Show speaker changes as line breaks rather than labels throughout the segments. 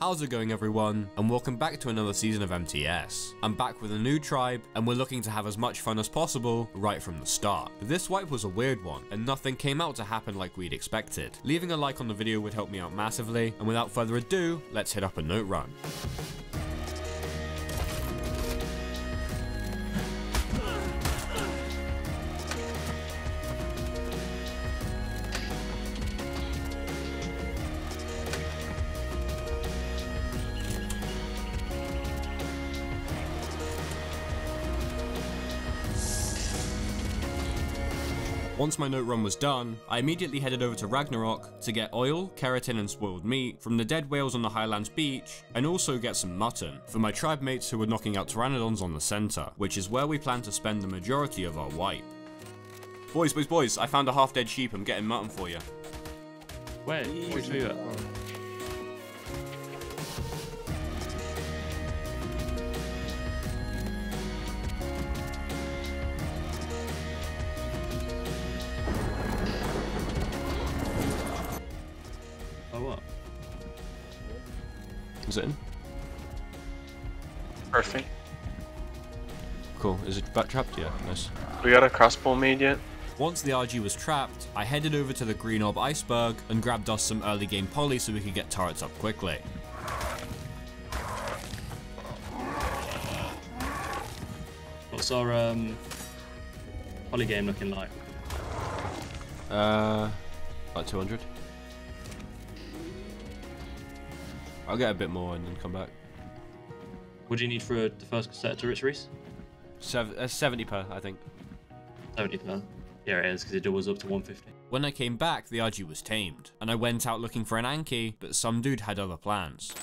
How's it going everyone, and welcome back to another season of MTS. I'm back with a new tribe, and we're looking to have as much fun as possible right from the start. This wipe was a weird one, and nothing came out to happen like we'd expected. Leaving a like on the video would help me out massively, and without further ado, let's hit up a note run. Once my note run was done, I immediately headed over to Ragnarok to get oil, keratin and spoiled meat from the dead whales on the Highlands beach, and also get some mutton for my tribe mates who were knocking out pteranodons on the center, which is where we plan to spend the majority of our wipe. Boys, boys, boys, I found a half-dead sheep, I'm getting mutton for you.
Where? Where'd you
Is in?
Perfect.
Cool. Is it back trapped? Yeah, nice.
We got a crossbow made yet?
Once the RG was trapped, I headed over to the Green Orb Iceberg and grabbed us some early game poly so we could get turrets up quickly.
What's our um poly game looking like?
Uh, about 200. I'll get a bit more and then come back.
What do you need for uh, the first set of turrets, Reese?
Sev- uh, 70 per, I think.
70 per. Yeah, it is, because it doubles up to 150.
When I came back, the RG was tamed, and I went out looking for an Anki, but some dude had other plans.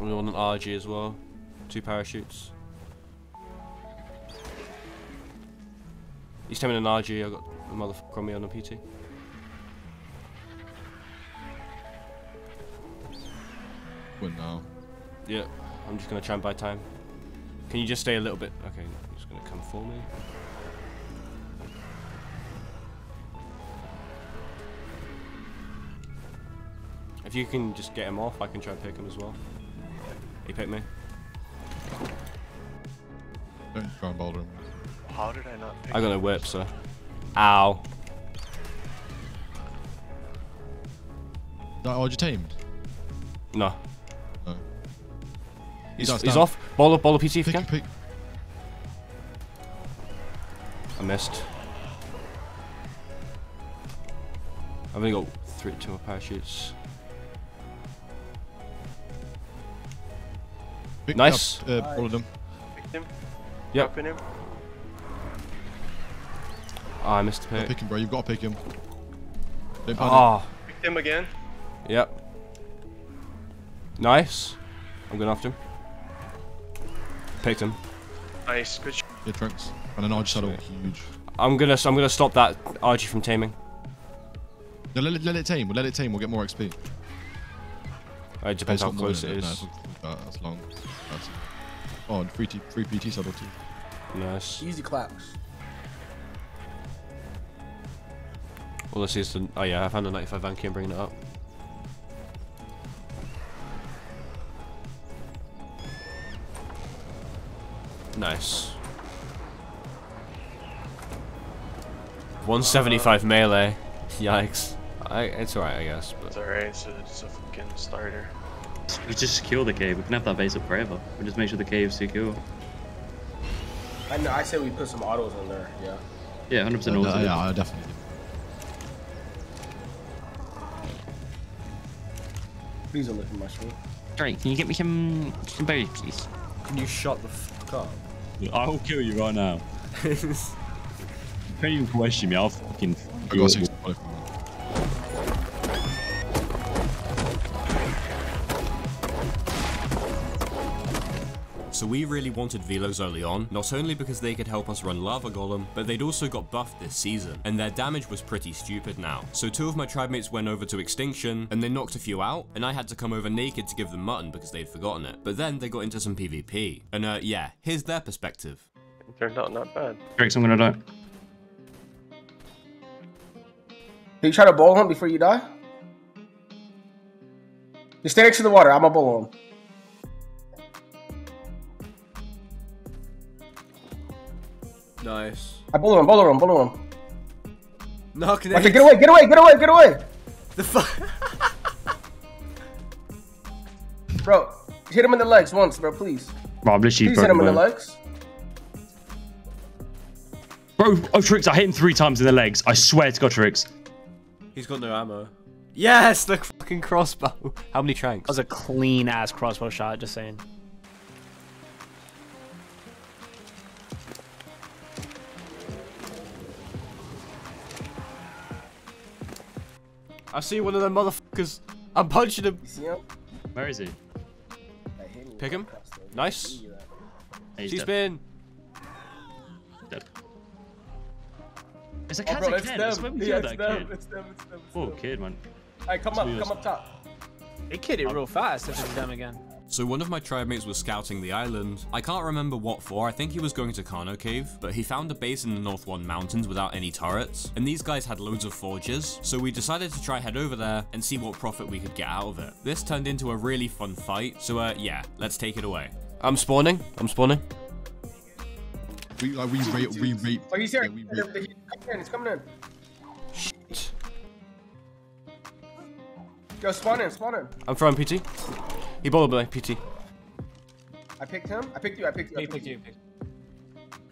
We want an RG as well. Two parachutes. He's taming an RG, I got a motherfucker on me on a PT.
Win now.
Yeah, I'm just gonna try and buy time. Can you just stay a little bit? Okay, you're just gonna come for me. If you can just get him off, I can try and pick him as well. He picked me.
Don't try and boulder him.
How did I not pick
I got a whip, sir. Ow.
That, oh, you tamed?
No.
No.
He's,
down,
he's off. Ball up, ball PT if you can.
pick.
I missed. I've only got three, two more parachutes.
pick
Nice.
Up, uh, all of them.
picked him?
Yep.
Dropping him?
Oh, I missed the
Gotta
pick.
pick him, bro. You've got to pick him. Don't panic.
Oh,
Picked him again?
yep. Nice. I'm going after him. Picked him.
Nice, good sh
Yeah, trunks. And an I just had a
Sweet.
huge.
I'm gonna I'm gonna stop that RG from taming.
No, let it, let it tame. We'll let it tame. We'll get more XP.
Uh, it depends how
It's got more
close it
it's not- that- that's long. That's, oh, and free, T, free PT saddle too.
Nice.
Easy claps.
All I see is the. Oh yeah, I found a 95 Anki. I'm bringing it up. Nice. 175 melee. Yikes. I, it's alright, I guess.
It's alright, it's, a- it's a fucking starter.
We just secure the cave. We can have that base up forever. We just make sure the cave's secure.
I know. I said we put some autos in there. Yeah.
Yeah, 100%
Uh,
auto.
yeah, I definitely.
Please don't look at my screen.
Drake, can you get me some, some berries, please?
can you shut the fuck up?
I will kill you right now. Don't even question me. I'll fucking.
I got six.
So we really wanted Velos early on, not only because they could help us run Lava Golem, but they'd also got buffed this season, and their damage was pretty stupid now. So two of my tribe mates went over to Extinction, and they knocked a few out, and I had to come over naked to give them mutton because they'd forgotten it. But then they got into some PvP. And uh, yeah, here's their perspective.
It turned out not bad.
Drake, I'm gonna die.
Did you try to bowl him before you die? Just stay next to the water. I'm a bully him.
Nice.
I bully him, bully him, bully him.
Knock
Watch it, get away, get away, get away, get away!
The fuck?
Bro, hit him in the legs once, bro, please.
Bro, I'm
Please hit him in the legs.
Bro, oh Trix, I hit him three times in the legs. I swear to God, Trix.
He's got no ammo. Yes, the fucking crossbow. How many tranks?
That was a clean ass crossbow shot, just saying.
I see one of them motherfuckers. I'm punching him.
You see him?
Where is he?
I hit him
Pick him. Nice.
See that.
He's
She's
dead.
been.
It's a
Oh,
cat's
bro,
a
it's
kid. That's
them.
when
Yeah, it's
that
them.
kid.
It's them. It's them. It's
Poor
them.
kid, man.
Alright, come up, come up top.
They kid it real fast if it's them again.
So one of my tribe mates was scouting the island. I can't remember what for, I think he was going to Kano Cave, but he found a base in the North One Mountains without any turrets, and these guys had loads of forges, so we decided to try head over there and see what profit we could get out of it. This turned into a really fun fight, so uh, yeah, let's take it away. I'm spawning, I'm spawning.
We like we rate we rate.
Oh, he's here.
yeah, we
He's coming in. He's coming in. Yo, spawn in, spawn in.
I'm throwing PT. He bowled me, PT.
I picked him. I picked you. I picked you. I
He
picked
picked you.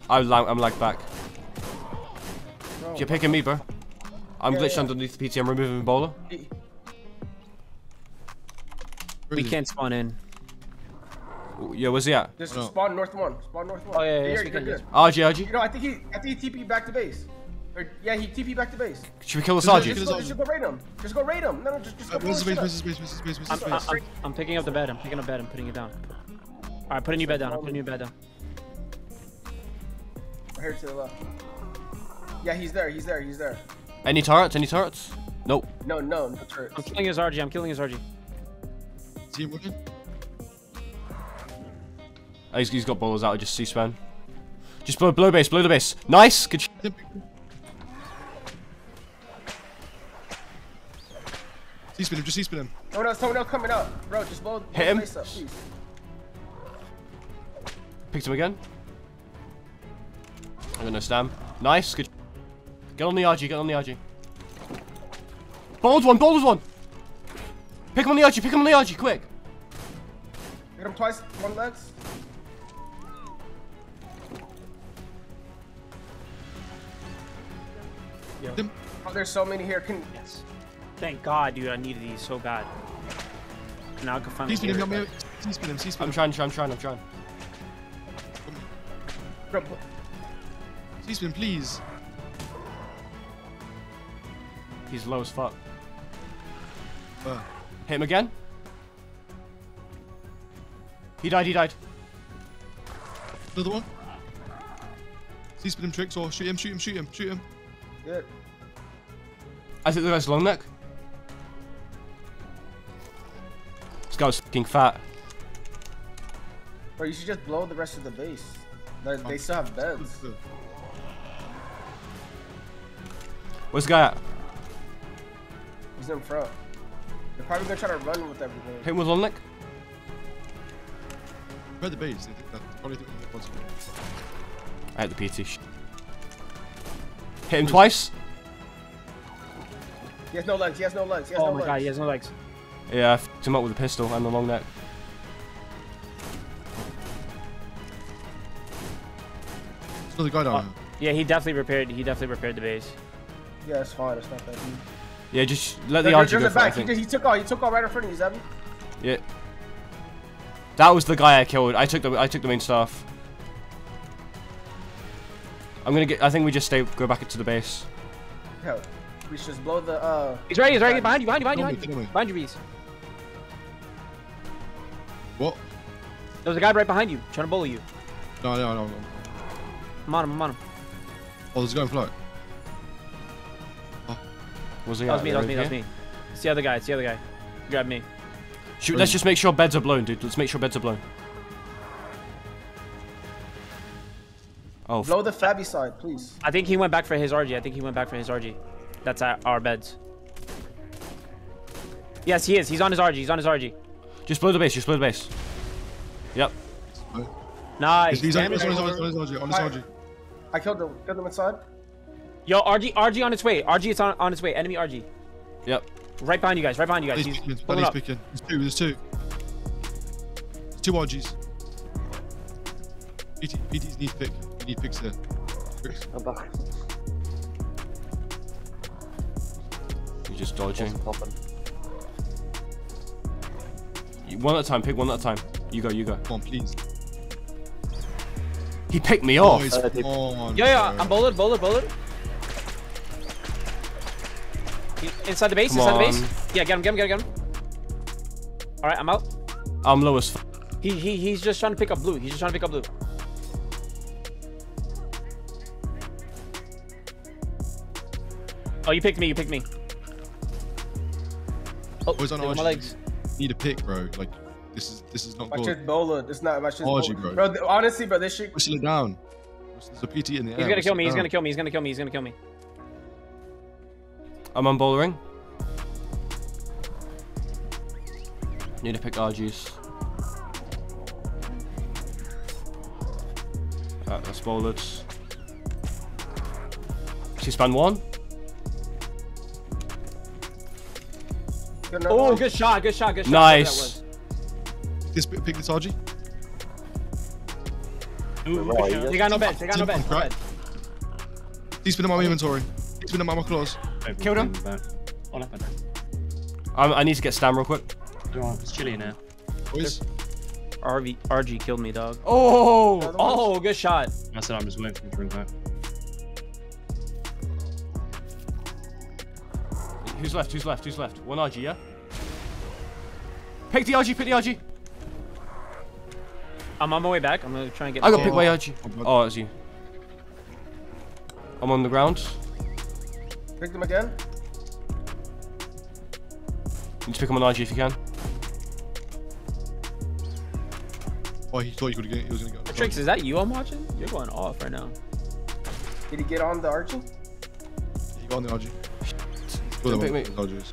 I'm lag, I'm lagged back.
Bro,
You're picking me, bro. I'm
Yeah,
glitched
yeah.
underneath the PT, I'm removing the bowler.
he-
Where
We can't spawn in.
Yeah, where's he at?
Just
No.
spawn north one. Spawn north one.
Oh, yeah, yeah,
Here,
yes,
you're
we can,
good.
yes.
RG, RG.
You know, I think he, I think he TP back to base. Or, yeah, he TP back to base.
Should we kill the
Kill
Sergeant?
Just go, just go raid him. Just go raid him. No, no, just, just go
Uh,
blow
Where's
his
the base?
up.
Base? Where's base? Where's
I'm,
base?
I'm, I'm, I'm picking up the bed. I'm picking up bed. I'm putting it down. Alright, put a new bed down. I'm putting a new bed down.
Right here to the left. Yeah, he's there. He's there. He's there.
Any turrets? Any turrets? Nope.
No, no, no turrets.
I'm killing his RG. I'm killing his RG.
Is he working?
Oh, he's, he's got bowlers out, I just C-span. Just blow, blow base, blow the base. Nice! Good
C-spin him. Just C-spin him.
Someone else, someone else coming up. Bro, just blow, blow
Hit him.
base up, please.
Picked him again. I'm gonna stam. Nice, good Get on the RG, get on the RG. Bold one, bowled one! Pick him on the RG, pick him on the RG, quick!
Hit him twice, one legs.
Him.
Oh, there's so many here. Can
Yes. Thank God, dude. I needed these so bad. Now I can finally
C-spin him.
hear
help me C-spin him. C-spin
I'm
him.
trying, I'm trying, I'm trying.
bro, bro,
C-spin please.
He's low as fuck.
Uh,
Hit him again. He died, he died.
another one. C-spin him Trix or shoot him. Shoot him. Shoot him. Shoot him.
good.
I think the guy's long neck. This guy's fucking fat.
Bro, you should just blow the rest of the base. They, they still have beds.
Where's the guy at?
He's in front. They're probably gonna try to run with everything.
Hit him with long neck.
Where the base? They think probably think that wants
I hit the PT. Hit him twice.
He has no legs. He has no legs. He has
Oh
no
my
legs.
God, he has no legs.
Yeah, I him up with a pistol and the long neck.
There's another guy down
Yeah, he definitely repaired. He definitely repaired the base.
Yeah, it's fine. It's not that deep.
Yeah, just let the
There-
RG
there's
go
a
for it,
back. He, just- he took all. He took all right in front of you, Zabby.
Yeah. That was the guy I killed. I took the I took the main staff. I'm gonna get. I think we just stay. Go back to the base.
Hell, we should just blow the. uh
He's right. He's right behind you. Behind you. Behind you.
Tell me,
Behind
tell
you.
me.
Behind you, bees.
What?
There's a guy right behind you, trying to bully you.
No, no, no, no.
I'm on him. I'm on him.
Oh, there's a guy in float. Oh.
Was he?
That was me. That was me. That was me. It's the other guy. It's the other guy. Grab me.
Shoot, let's just make sure beds are blown, dude. Let's make sure beds are blown. Oh,
Blow the Fabby side, please.
I think he went back for his RG. I think he went back for his RG. That's our, our beds. Yes, he is. He's on his RG. He's on his RG.
Just blow the base, just blow the base. Yep.
Nice.
He's on
Damn
his on. RG.
I killed them. Killed them inside.
Yo, RG, RG on its way. RG, it's on, on its way. Enemy RG.
Yep.
Right behind you guys. Right behind you guys.
He's
He's
picking.
pulling
Buddy's
up.
picking. There's two. There's two. There's two RGs. PT, PTs need pick. You need picks here. Chris.
I'm back.
You're just dodging.
Popping.
You- One at a time, pick one at a time. You go, you go.
Come on, please.
He picked me off.
Boys, come on.
Yeah, yeah.
bro.
I'm bullet, bullet, bullet. Inside the base,
Come
inside the base. Yeah, get him, get him, get him, get him. All right, I'm out.
I'm low as f-
He, he, he's just trying to pick up blue. He's just trying to pick up blue. Oh, you picked me. You picked me. Oh,
Boys on
my
RG.
legs.
Need a pick, bro. Like, this is this is not
My
good.
shit's Bola. It's not my shit's
RG,
Bola.
bro.
th- honestly, bro, this shit.
Whistle it down. There's a PT in the air.
He's gonna
whistle
kill me. He's gonna kill me. He's gonna kill me. He's gonna kill me.
I'm on bowlering. Need to pick RGs. Uh, that's bowled. She span one.
Oh, good shot. Good shot. Good shot.
Nice.
This pick this RG.
Ooh,
Where are you
good
guys?
They got no beds. They got no beds. No
Crack.
beds.
He's been in my inventory. He's been in my claws.
Killed him.
What happened?
I need to get stam real quick.
Alright, it's chilly now.
Boys.
RV, RG killed me, dog.
Oh!
Oh, good shot.
I said I'm just waiting for him to drink back.
Who's left? Who's left? Who's left? One RG, yeah? Pick the RG, pick the RG.
I'm on my way back. I'm gonna try and get.
I got
the-
picked by RG. Oh, it's you. I'm on the ground.
Pick them again.
You Need to pick him on RG if you can.
Oh, he thought he could get. He was gonna go.
Trix, is that you I'm watching? You're going off right now.
Did he get on the RG?
He got on the RG.
Don't pick me.
the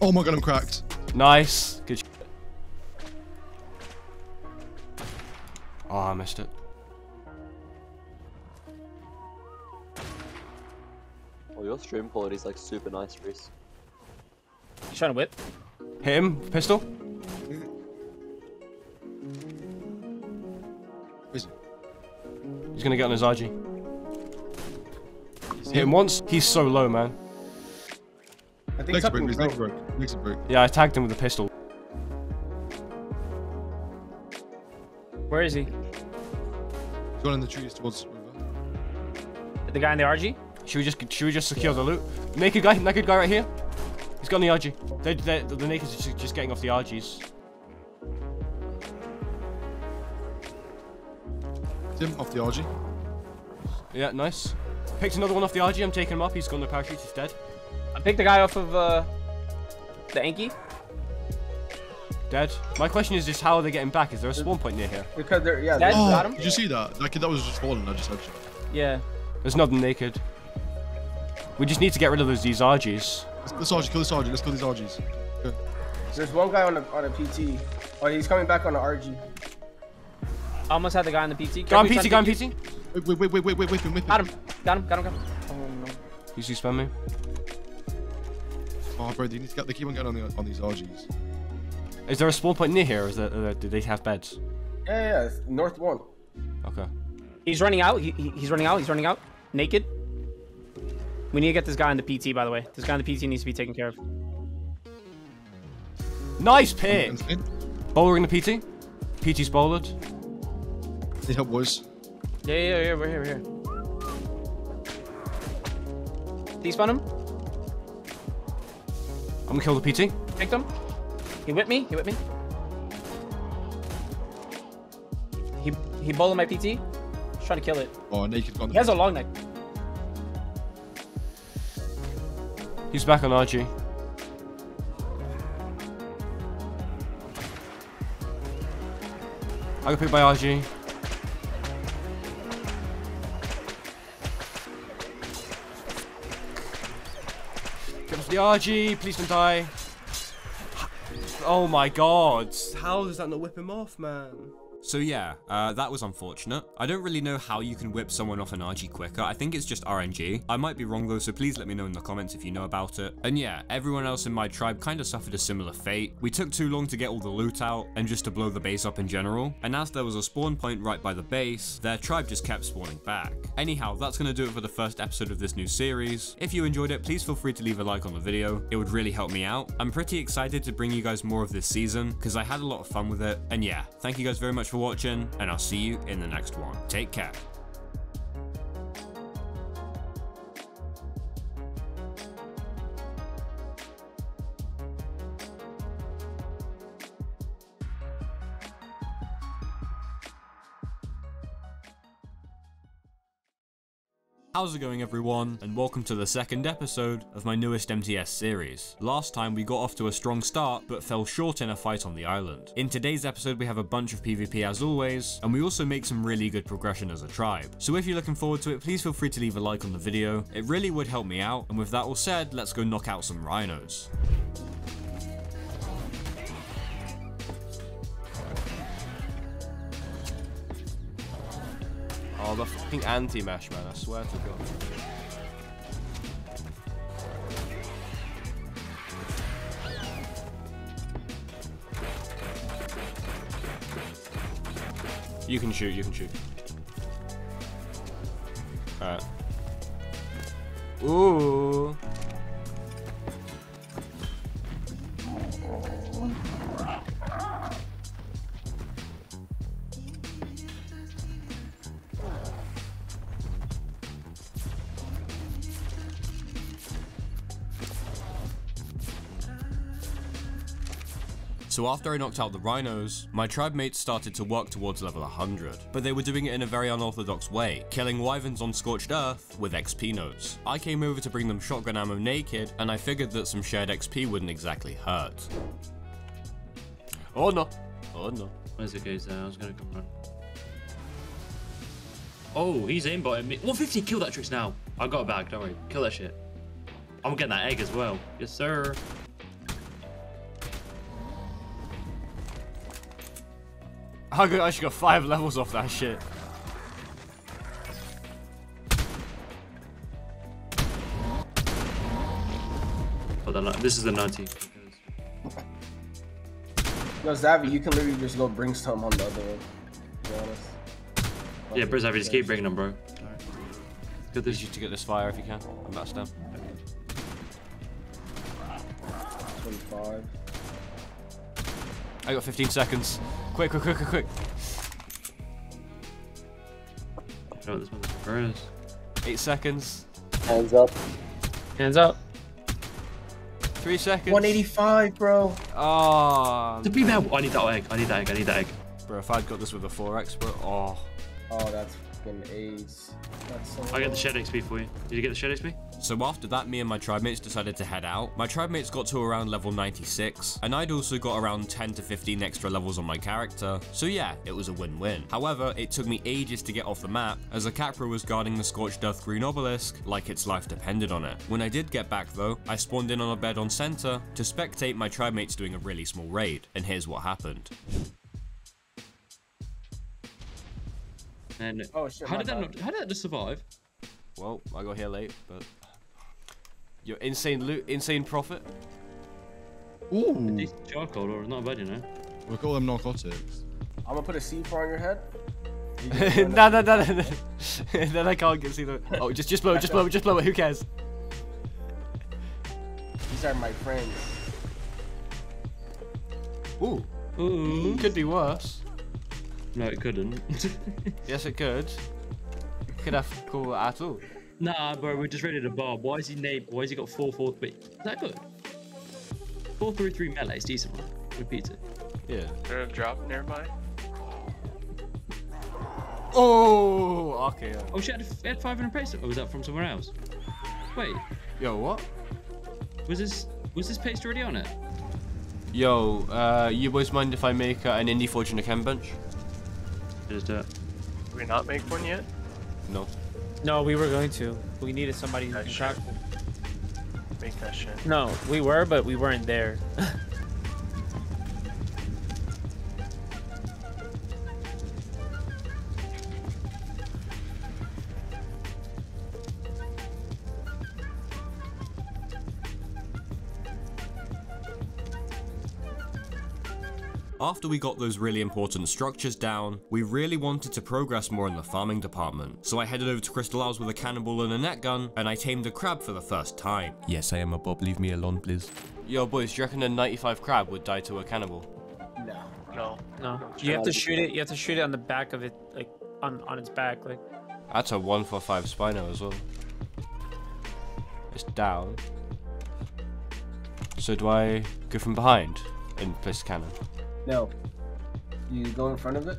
Oh my god, I'm cracked.
Nice. Good. sh- Oh, I missed it.
Well, your stream quality is like super nice, Reese.
He's trying to whip.
Hit him. Pistol.
Where's he?
He's gonna get on his RG.
He's
Hit him once. He's so low, man.
I think
Legs
something
broke. His legs
broke.
broke. Legs broke.
Yeah, I tagged him with a pistol.
Where is he?
He's gone in the trees towards river.
The guy in the RG?
Should we just should we just secure the loot? Naked guy, naked guy right here. He's got the RG. They, they, the naked is just, just getting off the RGs.
Him off the RG.
Yeah, nice. Picked another one off the RG. I'm taking him up. He's gone the parachute. He's dead.
I picked the guy off of uh, the Anki.
Dead. My question is just how are they getting back? Is there a spawn point near here?
Because they're yeah.
That's-
they're-
Oh,
got him?
did you see that? That kid that was just falling. I just had you.
Yeah.
There's nothing naked. We just need to get rid of those these RGs.
Let's, let's RG. Kill this RG. Let's kill these RGs.
There's one guy on the on a PT. Oh, he's coming back on the RG.
I almost had the guy on the PT.
Go on PT, go on PT.
Wait, wait, wait, wait, wait, wait, whip him, whip him.
Got him. Got him. Got him. Got him. Oh no.
You see spam me?
Oh, bro, they need to get. They keep on getting on the on these RGs.
Is there a spawn point near here? Or is there, uh, do they have beds?
Yeah, yeah, yeah. It's north one.
Okay.
He's running out. He, he- he's running out. He's running out. Naked. We need to get this guy on the PT, by the way. This guy on the PT needs to be taken care of.
Nice pick.
Insane.
Bowler in the PT. PT's bowlered.
Need help, boys.
Yeah, yeah, yeah. We're here. We're here. Despawn him.
I'm gonna kill the PT.
Picked him. He whipped me. He whipped me. He he bowled my PT. He's trying to kill it.
Oh, naked gone.
He has a long neck.
He's back on RG. I got picked by RG. Off the RG, please don't die. Oh my god. How does that not whip him off, man?
So yeah, uh, that was unfortunate. I don't really know how you can whip someone off an RG quicker. I think it's just RNG. I might be wrong though, so please let me know in the comments if you know about it. And yeah, everyone else in my tribe kind of suffered a similar fate. We took too long to get all the loot out and just to blow the base up in general. And as there was a spawn point right by the base, their tribe just kept spawning back. Anyhow, that's gonna do it for the first episode of this new series. If you enjoyed it, please feel free to leave a like on the video. It would really help me out. I'm pretty excited to bring you guys more of this season because I had a lot of fun with it. And yeah, thank you guys very much for watching and I'll see you in the next one. Take care. How's it going everyone, and welcome to the second episode of my newest MTS series. Last time we got off to a strong start, but fell short in a fight on the island. In today's episode we have a bunch of PvP as always, and we also make some really good progression as a tribe. So if you're looking forward to it, please feel free to leave a like on the video, it really would help me out, and with that all said, let's go knock out some rhinos.
Fucking anti-mesh, man. I swear to God. You can shoot, you can shoot. Alright. Ooh.
So after I knocked out the rhinos, my tribe mates started to work towards level 100, but they were doing it in a very unorthodox way, killing wyverns on scorched earth with XP nodes. I came over to bring them shotgun ammo naked, and I figured that some shared XP wouldn't exactly hurt.
Oh no. Oh no.
Where's the goes there? I was gonna come run. Oh, he's aimbotting me. 150, kill that tricks now. I got a bag, don't worry. Kill that shit. I'm getting that egg as well. Yes, sir.
I got- I actually got five levels off that shit.
Oh, the, this is the 90.
Yo, Xavii, you can literally just go bring some on the other one. To be honest.
Yeah, Briz, I just keep bringing them, bro.
Good this you to get this fire if you can. I'm about to down.
25.
I got 15 seconds. Quick, quick, quick, quick, quick.
You know what this motherfucker is?
Eight seconds.
Hands up.
Hands up.
Three seconds.
185, bro. Ah.
Oh,
The beam out. I need that egg. I need that egg. I need that egg.
bro, if I'd got this with a 4x, bro. Oh.
Oh, that's fucking ace. That's so
I get the shed XP for you. Did you get the shed XP?
So after that, me and my tribe mates decided to head out. My tribe mates got to around level 96, and I'd also got around 10 to 15 extra levels on my character. So yeah, it was a win-win. However, it took me ages to get off the map, as a Capra was guarding the Scorched Earth Green Obelisk like its life depended on it. When I did get back though, I spawned in on a bed on center to spectate my tribe mates doing a really small raid, and here's what happened.
And
Oh, shit,
how
my
did that not, how did that just survive?
Well, I got here late, but. Your insane loot, insane profit.
Ooh.
Decent charcoal or not bad, you know.
We call them narcotics.
I'm gonna put a C4 on your head. You just run
no, no, no, no, no. then I can't get see the. Oh, just, just blow it, just blow it, just blow it. Who cares?
These are my friends.
Ooh,
Ooh.
could be worse.
No, it couldn't.
Yes, it could. Could have cool at all.
nah, bro, we're just ready to bob. Why is he named? Why has he got four four three? Is that good? Four three three melee is decent, man. Repeat it.
Yeah.
There a drop nearby?
Oh, okay. yeah.
Oh, she had, had 500 paste. Or was that from somewhere else? Wait,
Yo, what?
was this was this paste already on it?
Yo, uh, you boys mind if I make uh, an indie forge and a chem bench?
Just do it.
Did we not make one yet?
No.
No, we were going to. We needed somebody who
That
can
shit. Make that shit.
No, we were, but we weren't there.
After we got those really important structures down, we really wanted to progress more in the farming department. So I headed over to Crystal Isles with a cannonball and a net gun, and I tamed a crab for the first time. Yes, I am a Bob, leave me alone, please.
Yo, boys, do you reckon a 95 crab would die to a cannibal?
No.
No.
No, you have to shoot it. You have to shoot it on the back of it, like on on its back, like.
That's a 1 for 5 Spino as well. It's down. So do I go from behind and place the cannon?
No. You go in front of it.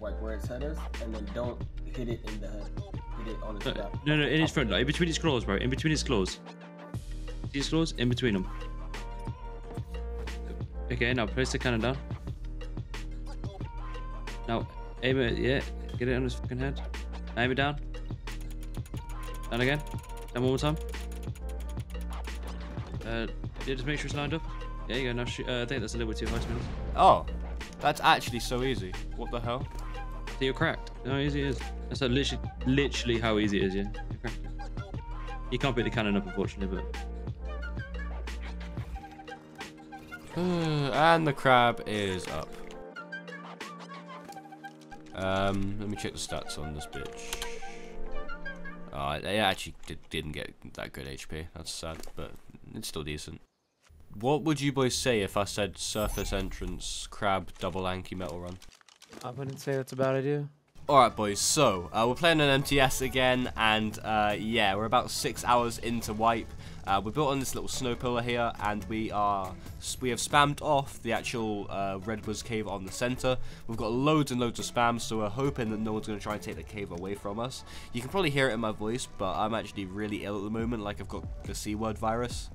Like where its head is, and then don't hit it in the head. Hit it on its
No,
back.
no, no, in its front, like in between its claws, bro. In between its claws. See its claws? In between them. Okay, now place the cannon down. Now, aim it, yeah, get it on his fucking head. Aim it down. Down again. Down one more time. Uh, yeah, just make sure it's lined up. There you go, now. Uh, I think that's a little bit too high to be honest.
Oh, that's actually so easy. What the hell?
So you're cracked. No, easy it is. That's how literally, literally how easy it is, yeah. You're cracked. You can't pick the cannon up, unfortunately, but
and the crab is up. Um, let me check the stats on this bitch. Oh, it actually did, didn't get that good HP. That's sad, but it's still decent. What would you boys say if I said surface entrance, crab, double Anki metal run?
I wouldn't say that's a bad idea.
Alright boys, so uh, we're playing an MTS again and uh, yeah, we're about six hours into wipe. Uh, we're built on this little snow pillar here and we are we have spammed off the actual uh, Redwoods cave on the center. We've got loads and loads of spam so we're hoping that no one's going to try and take the cave away from us. You can probably hear it in my voice but I'm actually really ill at the moment like I've got the C word virus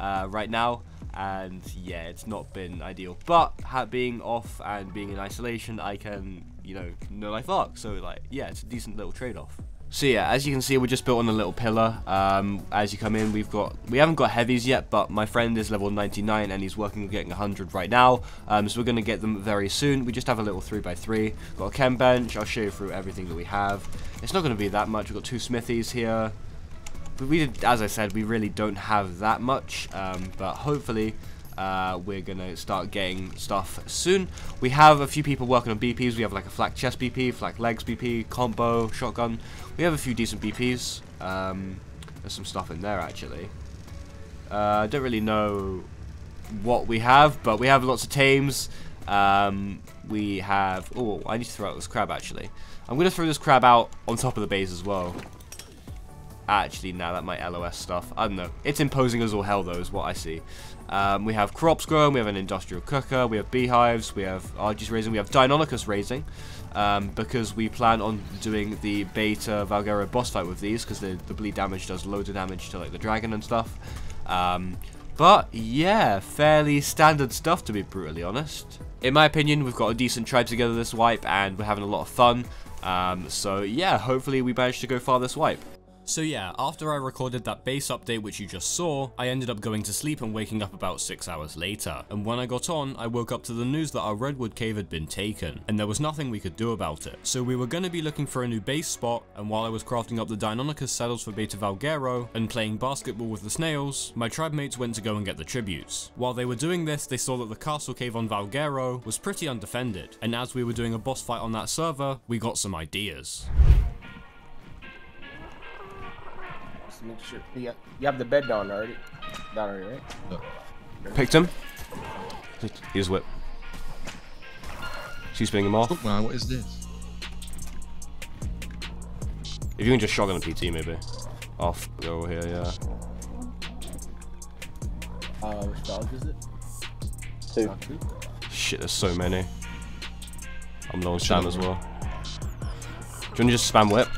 uh, right now and yeah it's not been ideal but being off and being in isolation I can you know no life arc so like yeah it's a decent little trade-off so yeah as you can see we're just built on a little pillar. Um, as you come in we've got we haven't got heavies yet but my friend is level 99 and he's working on getting 100 right now. Um, so we're going to get them very soon. We just have a little 3x3 got a chem bench. I'll show you through everything that we have. It's not going to be that much. We've got two smithies here. But we did, as I said, we really don't have that much, um, but hopefully uh, we're gonna start getting stuff soon. We have a few people working on BPs. We have like a flak chest BP, flak legs BP, combo, shotgun. We have a few decent BPs. Um, there's some stuff in there actually. Uh, I don't really know what we have, but we have lots of tames. Um, we have. Oh, I need to throw out this crab actually. I'm gonna throw this crab out on top of the base as well. Actually, now that might LOS stuff. I don't know. It's imposing as all hell, though, is what I see. Um, we have crops growing, we have an industrial cooker, we have beehives, we have Argy's raising, we have Deinonychus raising, um, because we plan on doing the beta Valguero boss fight with these, because the, the bleed damage does loads of damage to like the dragon and stuff. Um, but yeah, fairly standard stuff to be brutally honest. In my opinion, we've got a decent tribe together this wipe, and we're having a lot of fun. Um, so yeah, hopefully we manage to go far this wipe.
So yeah, after I recorded that base update which you just saw, I ended up going to sleep and waking up about 6 hours later. And when I got on, I woke up to the news that our Redwood cave had been taken, and there was nothing we could do about it. So we were going to be looking for a new base spot, and while I was crafting up the Deinonychus saddles for Beta Valguero, and playing basketball with the snails, my tribe mates went to go and get the tributes. While they were doing this, they saw that the castle cave on Valguero was pretty undefended, and as we were doing a boss fight on that server, we got some ideas.
Make sure. You have, you have the bed down already. Down already, right?
Picked him. Here's whip. She's spinning him off.
Look, man, what is this?
If you can just shotgun a PT maybe. Off, go over here, yeah.
Uh, which dog is it?
Two.
Two?
Shit, there's so many. I'm low on Sam as well. Do you want to just spam whip?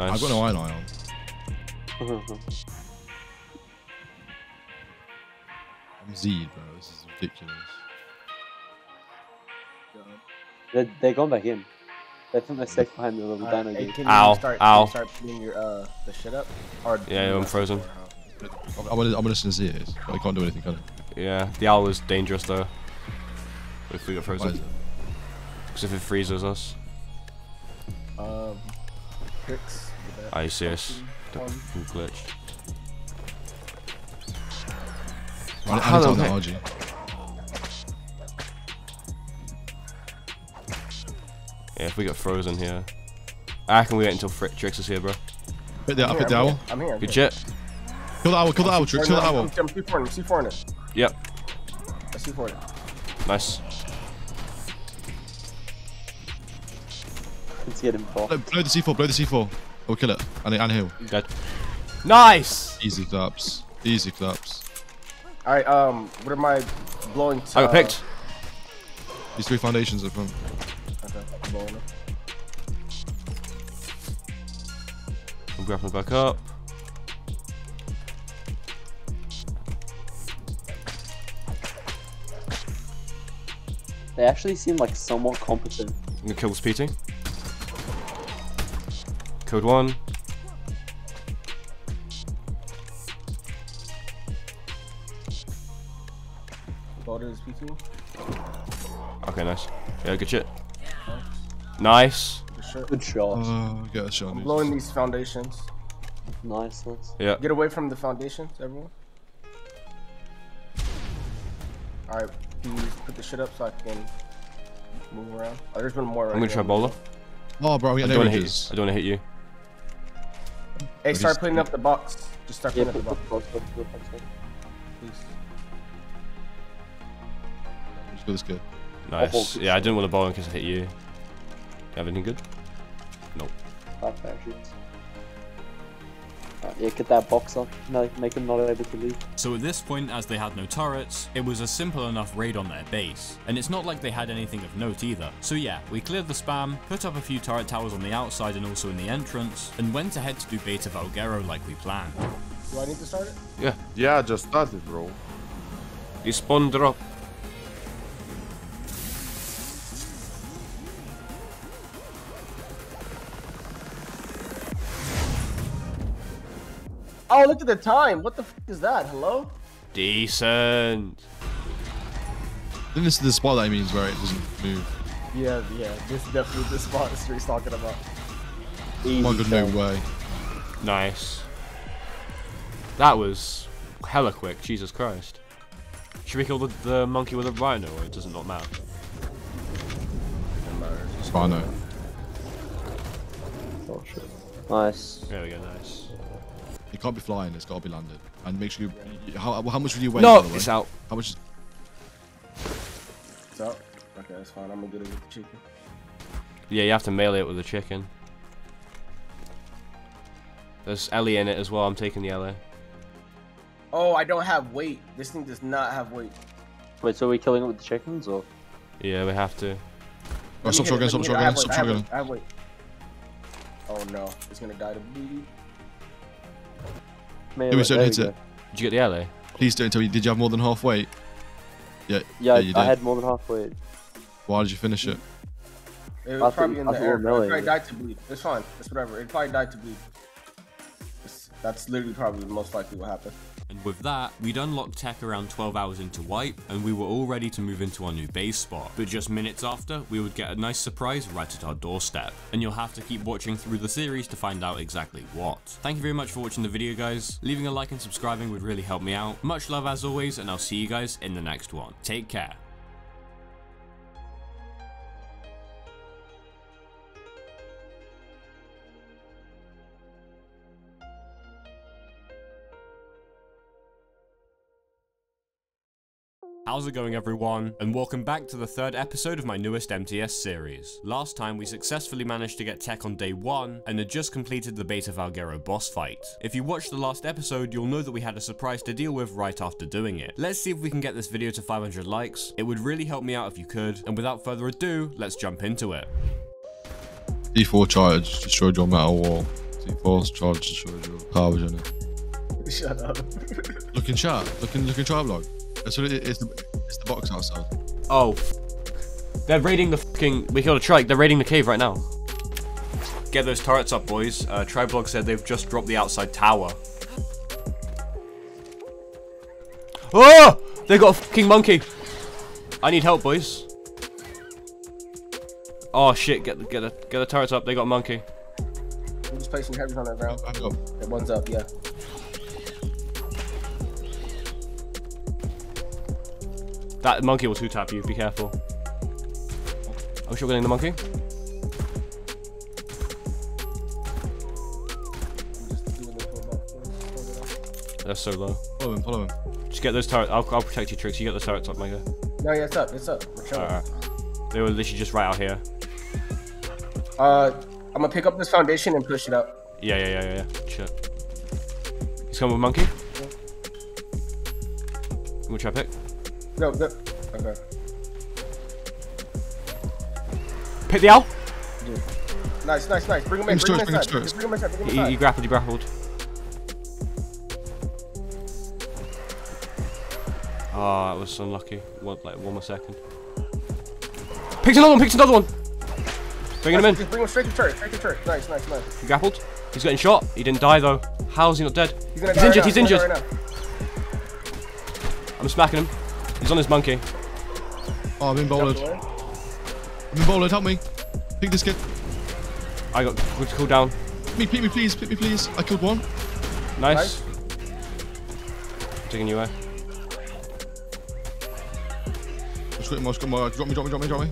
Nice.
I've got no eyeliner on. I'm Zed, bro. This is ridiculous.
They're, they're going back in. They think they're safe behind the little
Alright,
dino
hey,
gate.
can
Ow,
you start,
ow.
Can you start putting your uh the shit up? Or
Yeah, I'm frozen.
I'm, I'm gonna, I'm gonna listen to Zed. I can't do anything, can I?
Yeah, the owl is dangerous though. If we get
Why is
frozen.
it?
Because if it freezes us.
Um, tricks.
Are you serious? Fucking glitch.
I, I
How
need
the
on that RG.
Yeah, if we get frozen here. I reckon we wait until Frick Trix is here, bro.
Put the, I
I'm
put the
I'm
owl.
here, I'm here. I'm
Good
here.
shit.
Kill the owl, kill the owl, Trick, kill the owl.
I'm, I'm C4 it, C4 in it.
Yep.
I C4 it.
Nice.
Let's get him for.
Blow, blow the C4, blow the C4. Or kill it. And, and heal.
Dead. Nice!
Easy claps. Easy claps.
Alright, um, what am I blowing to?
I got picked.
These three foundations are from.
Okay.
I'm grappling back up.
They actually seem like somewhat competent.
I'm gonna kill this PT. Code one.
Blow to his P2.
Okay, nice. Yeah, good shit. Nice.
Good shit.
Good shot.
Oh, get a shot.
I'm blowing these foundations.
Nice. nice.
Yeah.
Get away from the foundations, everyone. Alright, please put the shit up so I can move around. Oh, there's been more right
I'm gonna
here.
try bowler.
Oh, bro, we
I
got
don't
no
wanna hit you. I don't wanna hit you.
Hey, start putting up the box. Just start putting
put
up the
the
box,
close, put the
please.
Just kill this kid.
Nice. Yeah, I didn't want to bowl in case I hit you. You have anything good? Nope.
Five parachutes. Alright, yeah, get that box off, No, make them not able to leave.
So at this point, as they had no turrets, it was a simple enough raid on their base. And it's not like they had anything of note either. So yeah, we cleared the spam, put up a few turret towers on the outside and also in the entrance, and went ahead to do Beta Valguero like we planned.
Do I need to start it?
Yeah.
Yeah, just started, bro.
You spawn drop.
Oh, look at the time. What the f is that? Hello?
Decent.
Then this is the spot that he means where it doesn't move.
Yeah, yeah. This is definitely the spot the Street's talking about.
Easy
Oh my god, no way.
Nice. That was hella quick. Jesus Christ. Should we kill the, the monkey with a rhino or it does it not matter?
Spano.
Oh, shit. Nice.
There we go, nice.
It can't be flying, it's gotta be landed. And make sure you. you- How, how much would you weigh?
No,
by the way?
it's out.
How much is.
It's out. Okay, that's fine. I'm gonna get it with the chicken.
Yeah, you have to melee it with the chicken. There's Ellie in it as well. I'm taking the Ellie.
Oh, I don't have weight. This thing does not have weight.
Wait, so are we killing it with the chickens or?
Yeah, we have to.
Oh,
Let me
stop
hit it,
shotgun, stop
me hit it. I have
shotgun, stop
weight, I have
shotgun.
I have weight. Oh no, it's gonna die to bleed.
Maybe,
Here we
wait,
still hit it.
go.
Did you get the Ellie?
Please don't tell me. Did you have more than half weight? Yeah.
Yeah,
you did.
I had more than halfway.
Why did you finish it?
It was
thought-
probably in
I
the
thought we
air. It
melee.
probably died to bleed. It's fine. It's whatever. It probably died to bleed. It's, that's literally probably the most likely what happened.
And with that, we'd unlocked tech around 12 hours into wipe, and we were all ready to move into our new base spot. But just minutes after, we would get a nice surprise right at our doorstep. And you'll have to keep watching through the series to find out exactly what. Thank you very much for watching the video guys. Leaving a like and subscribing would really help me out. Much love as always, and I'll see you guys in the next one. Take care. How's it going everyone? And welcome back to the third episode of my newest MTS series. Last time we successfully managed to get tech on day 1 and had just completed the Beta Valguero boss fight. If you watched the last episode you'll know that we had a surprise to deal with right after doing it. Let's see if we can get this video to 500 likes, it would really help me out if you could, and without further ado, let's jump into it.
C4 charge destroyed your metal wall. C4 charge destroyed your power journey.
Shut up.
Look in chat. Look in, look in tribe log. That's what it is. The, it's the box outside.
Oh. They're raiding the fucking. We killed a trike. They're raiding the cave right now. Get those turrets up, boys. Uh, Triblog said they've just dropped the outside tower. Oh! They got a fucking monkey. I need help, boys. Oh shit! Get the get the get the turrets up. They got a monkey.
Who's placing heavies on the ground.
Back up.
Yeah, one's up, yeah.
That monkey will two tap you. Be careful. I'm sure getting the monkey.
I'm just doing this for about hold it up.
They're so low.
Follow him, follow him.
Just get those turrets. I'll, I'll protect you, Trix. You get those turrets up, Mega.
No, yeah, it's up, it's up. We're chilling.
Alright. They were literally just right out here.
Uh, I'm gonna pick up this foundation and push it up.
Yeah, yeah, yeah, yeah. yeah. Shit. He's coming with monkey. Which I pick.
No, no. Okay.
Pick the owl.
Nice, nice, nice. Bring him in,
Bring
bring him
him to us,
inside.
bring him to
bring him inside,
He, he grappled. He grappled. Oh, that was unlucky. One, like one more second. Picked another one. Picked another one. Bringing him in.
Just bring him straight to church, straight to church. Nice, nice, nice.
He grappled. He's getting shot. He didn't die though. How's he not dead?
He's
He's injured.
right
He's
now.
injured.
gonna right
I'm smacking him. He's on his monkey.
Oh, I'm in
now.
bowled. I'm in bowled, help me. Pick this kid.
I got good cool down.
Pick me, pick me, please, pick me, please. I killed one.
Nice. Taking you away.
I shot him, I shot uh, Drop me, drop me, drop me, drop me.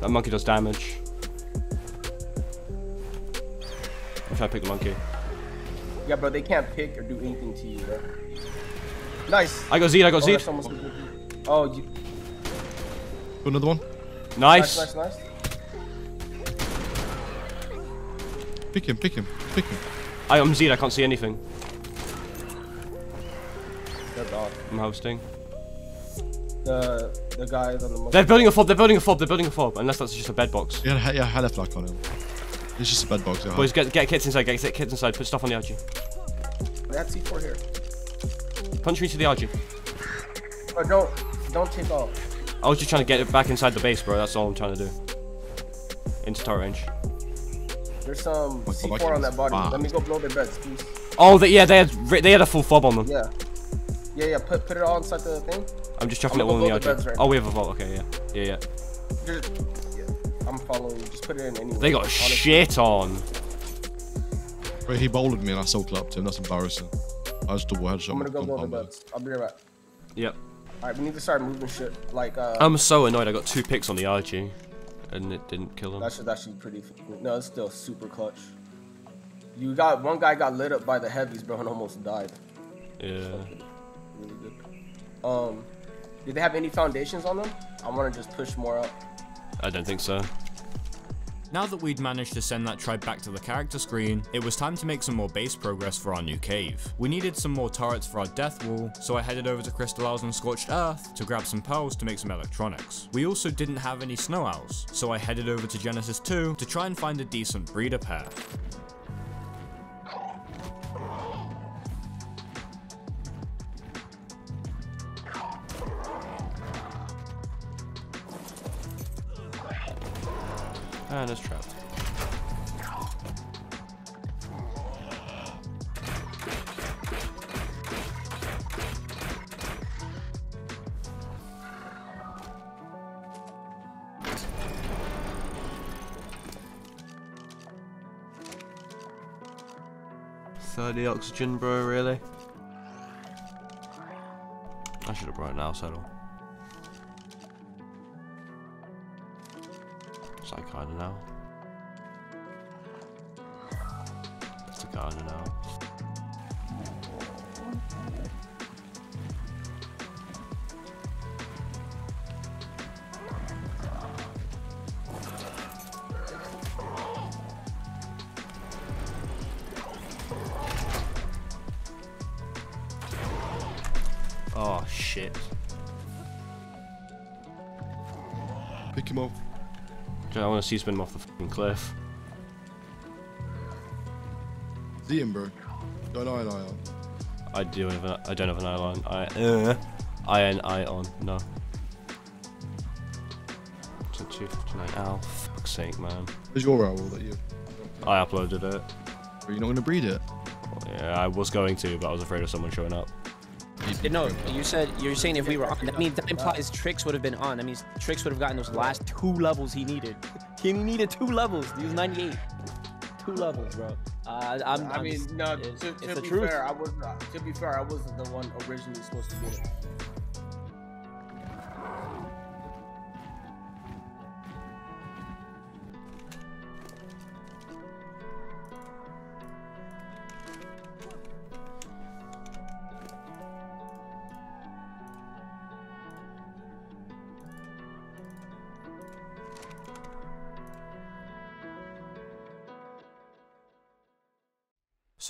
That monkey does damage. I'm trying to pick the monkey.
Yeah, bro, they can't pick or do anything to you, bro. Nice.
I got Zed. I got
Oh,
Zed.
that's Oh, you.
Got another one.
Nice.
Nice, nice, nice.
Pick him, pick him, pick him.
I am Zed. I can't see anything. I'm hosting.
The the guys on the.
They're building a fob. They're building a fob. They're building a fob. Unless that's just a bed box.
Yeah, yeah, I had a flak on him. It's just a bed box. Yeah.
Boys, get get kits inside. Get kits inside. Put stuff on the RG.
That's C4 here.
Punch me to the RG.
Oh, don't don't take off.
I was just trying to get it back inside the base, bro. That's all I'm trying to do. Into turret range.
There's some
my
C4 on that body.
fuck.
Let me go blow their beds, please.
Oh, they, yeah, they had they had a full fob on them.
Yeah. Yeah, yeah. Put put it all inside the thing.
I'm just chucking
I'm
it all in the
blow the
RG.
right
oh, we have a vault. Okay, yeah, yeah, yeah.
Just, yeah. I'm following you. Just put it in anyway.
They got
honestly.
shit on.
Wait, he bowled me and I still clapped him. That's embarrassing. I just double headshot.
I'm gonna go
my
blow the
compound.
beds. I'll be right back.
Yep.
Alright, we need to start moving shit. Like, uh,
I'm so annoyed. I got two picks on the RG, and it didn't kill him.
That's just actually pretty. No, it's still super clutch. You got one guy got lit up by the heavies, bro, and almost died.
Yeah.
Really good. Um, did they have any foundations on them? I want to just push more up.
I don't think so.
Now that we'd managed to send that tribe back to the character screen, it was time to make some more base progress for our new cave. We needed some more turrets for our death wall, so I headed over to Crystal Isles and Scorched Earth to grab some pearls to make some electronics. We also didn't have any snow owls, so I headed over to Genesis 2 to try and find a decent breeder pair.
And it's trapped. Thirty oxygen, bro. Really? I should have brought an owl saddle. Kinda now. It's a kinda now. I want to see spin him off the fucking cliff.
See him, bro. Don't know, I know.
I do have an, I don't have an eye on. I uh, I an eye on. No. It's a 259. Ow, fuck's sake, man.
Where's your owl that you?
I uploaded it.
Are you not gonna breed it?
Yeah, I was going to, but I was afraid of someone showing up.
No, you said you're saying if we were on. That means that implies Trix would have been on. That means Trix would have gotten those last two levels he needed. He needed two levels. He was 98. Two levels, bro. Uh, I'm,
I
I'm
mean,
just-
no.
it-
To, to be
truth.
fair, I was. Uh, to be fair, I wasn't the one originally supposed to get it.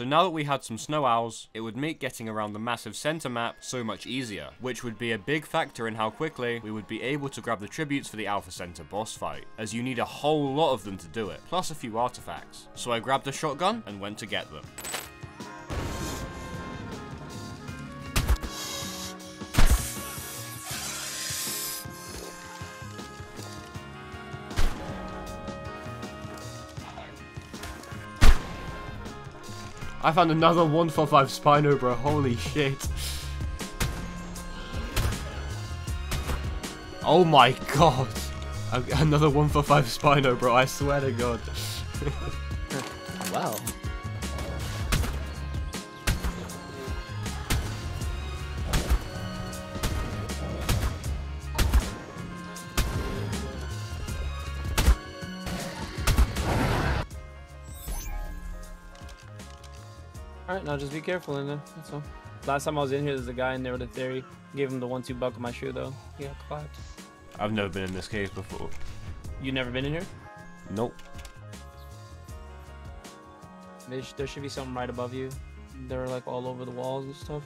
So now that we had some snow owls, it would make getting around the massive center map so much easier, which would be a big factor in how quickly we would be able to grab the tributes for the Alpha Center boss fight, as you need a whole lot of them to do it, plus a few artifacts. So I grabbed a shotgun and went to get them. I found another 145 Spino, bro. Holy shit. Oh my god. Another 145 Spino, bro. I swear to god.
Wow. Alright, now just be careful in there. That's all. Last time I was in here, there's a guy in there with a theory. Gave him the one-two buck on my shoe, though. He got clapped.
I've never been in this cave before.
You never been in here?
Nope.
There, should be something right above you. They're like all over the walls and stuff.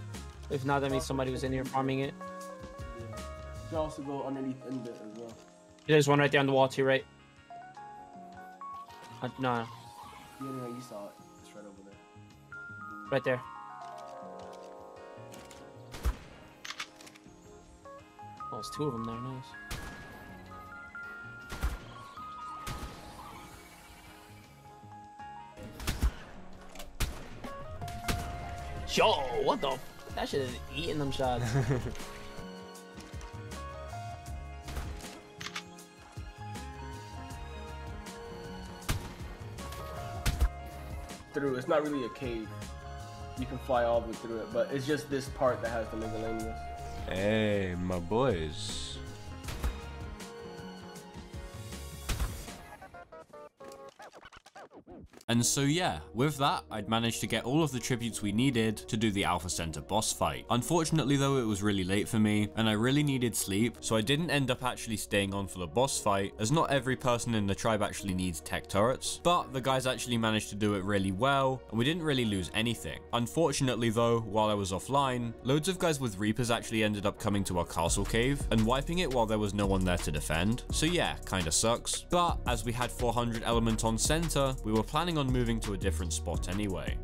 If not, that means somebody was in here farming it. Yeah.
You can also go underneath in there as well.
There's one right there on the wall too, right. Uh, no, no,
Yeah, yeah, you saw it. Right there.
Oh, it's two of them there. Nice. Yo, what the? That shit is eating them shots.
Through. It's not really a cave. You can fly all the way through it, but it's just this part that has the miscellaneous.
Hey, my boys. And so yeah, with that, I'd managed to get all of the tributes we needed to do the Alpha Center boss fight. Unfortunately though, it was really late for me, and I really needed sleep, so I didn't end up actually staying on for the boss fight, as not every person in the tribe actually needs tech turrets, but the guys actually managed to do it really well, and we didn't really lose anything. Unfortunately though, while I was offline, loads of guys with Reapers actually ended up coming to our castle cave, and wiping it while there was no one there to defend, so yeah, kinda sucks. But as we had 400 element on center, we were planning on moving to a different spot anyway.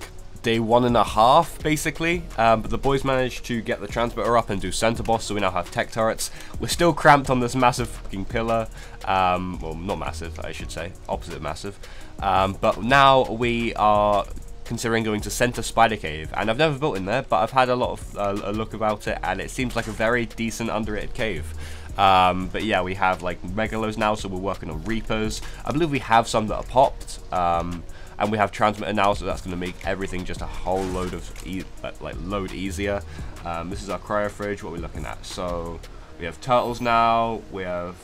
Day one and a half, basically, um, but the boys managed to get the transmitter up and do center boss, so we now have tech turrets. We're still cramped on this massive fucking pillar, um, well, not massive, I should say, opposite massive. Um, but now we are considering going to Center Spider Cave, and I've never built in there, but I've had a lot of uh, a look about it, and it seems like a very decent underrated cave. Um, but yeah, we have like Megalos now, so we're working on Reapers. I believe we have some that are popped, um, and we have Transmitter now, so that's going to make everything just a whole load of e like load easier. Um, this is our cryo fridge. What we're looking at, so we have turtles now. We have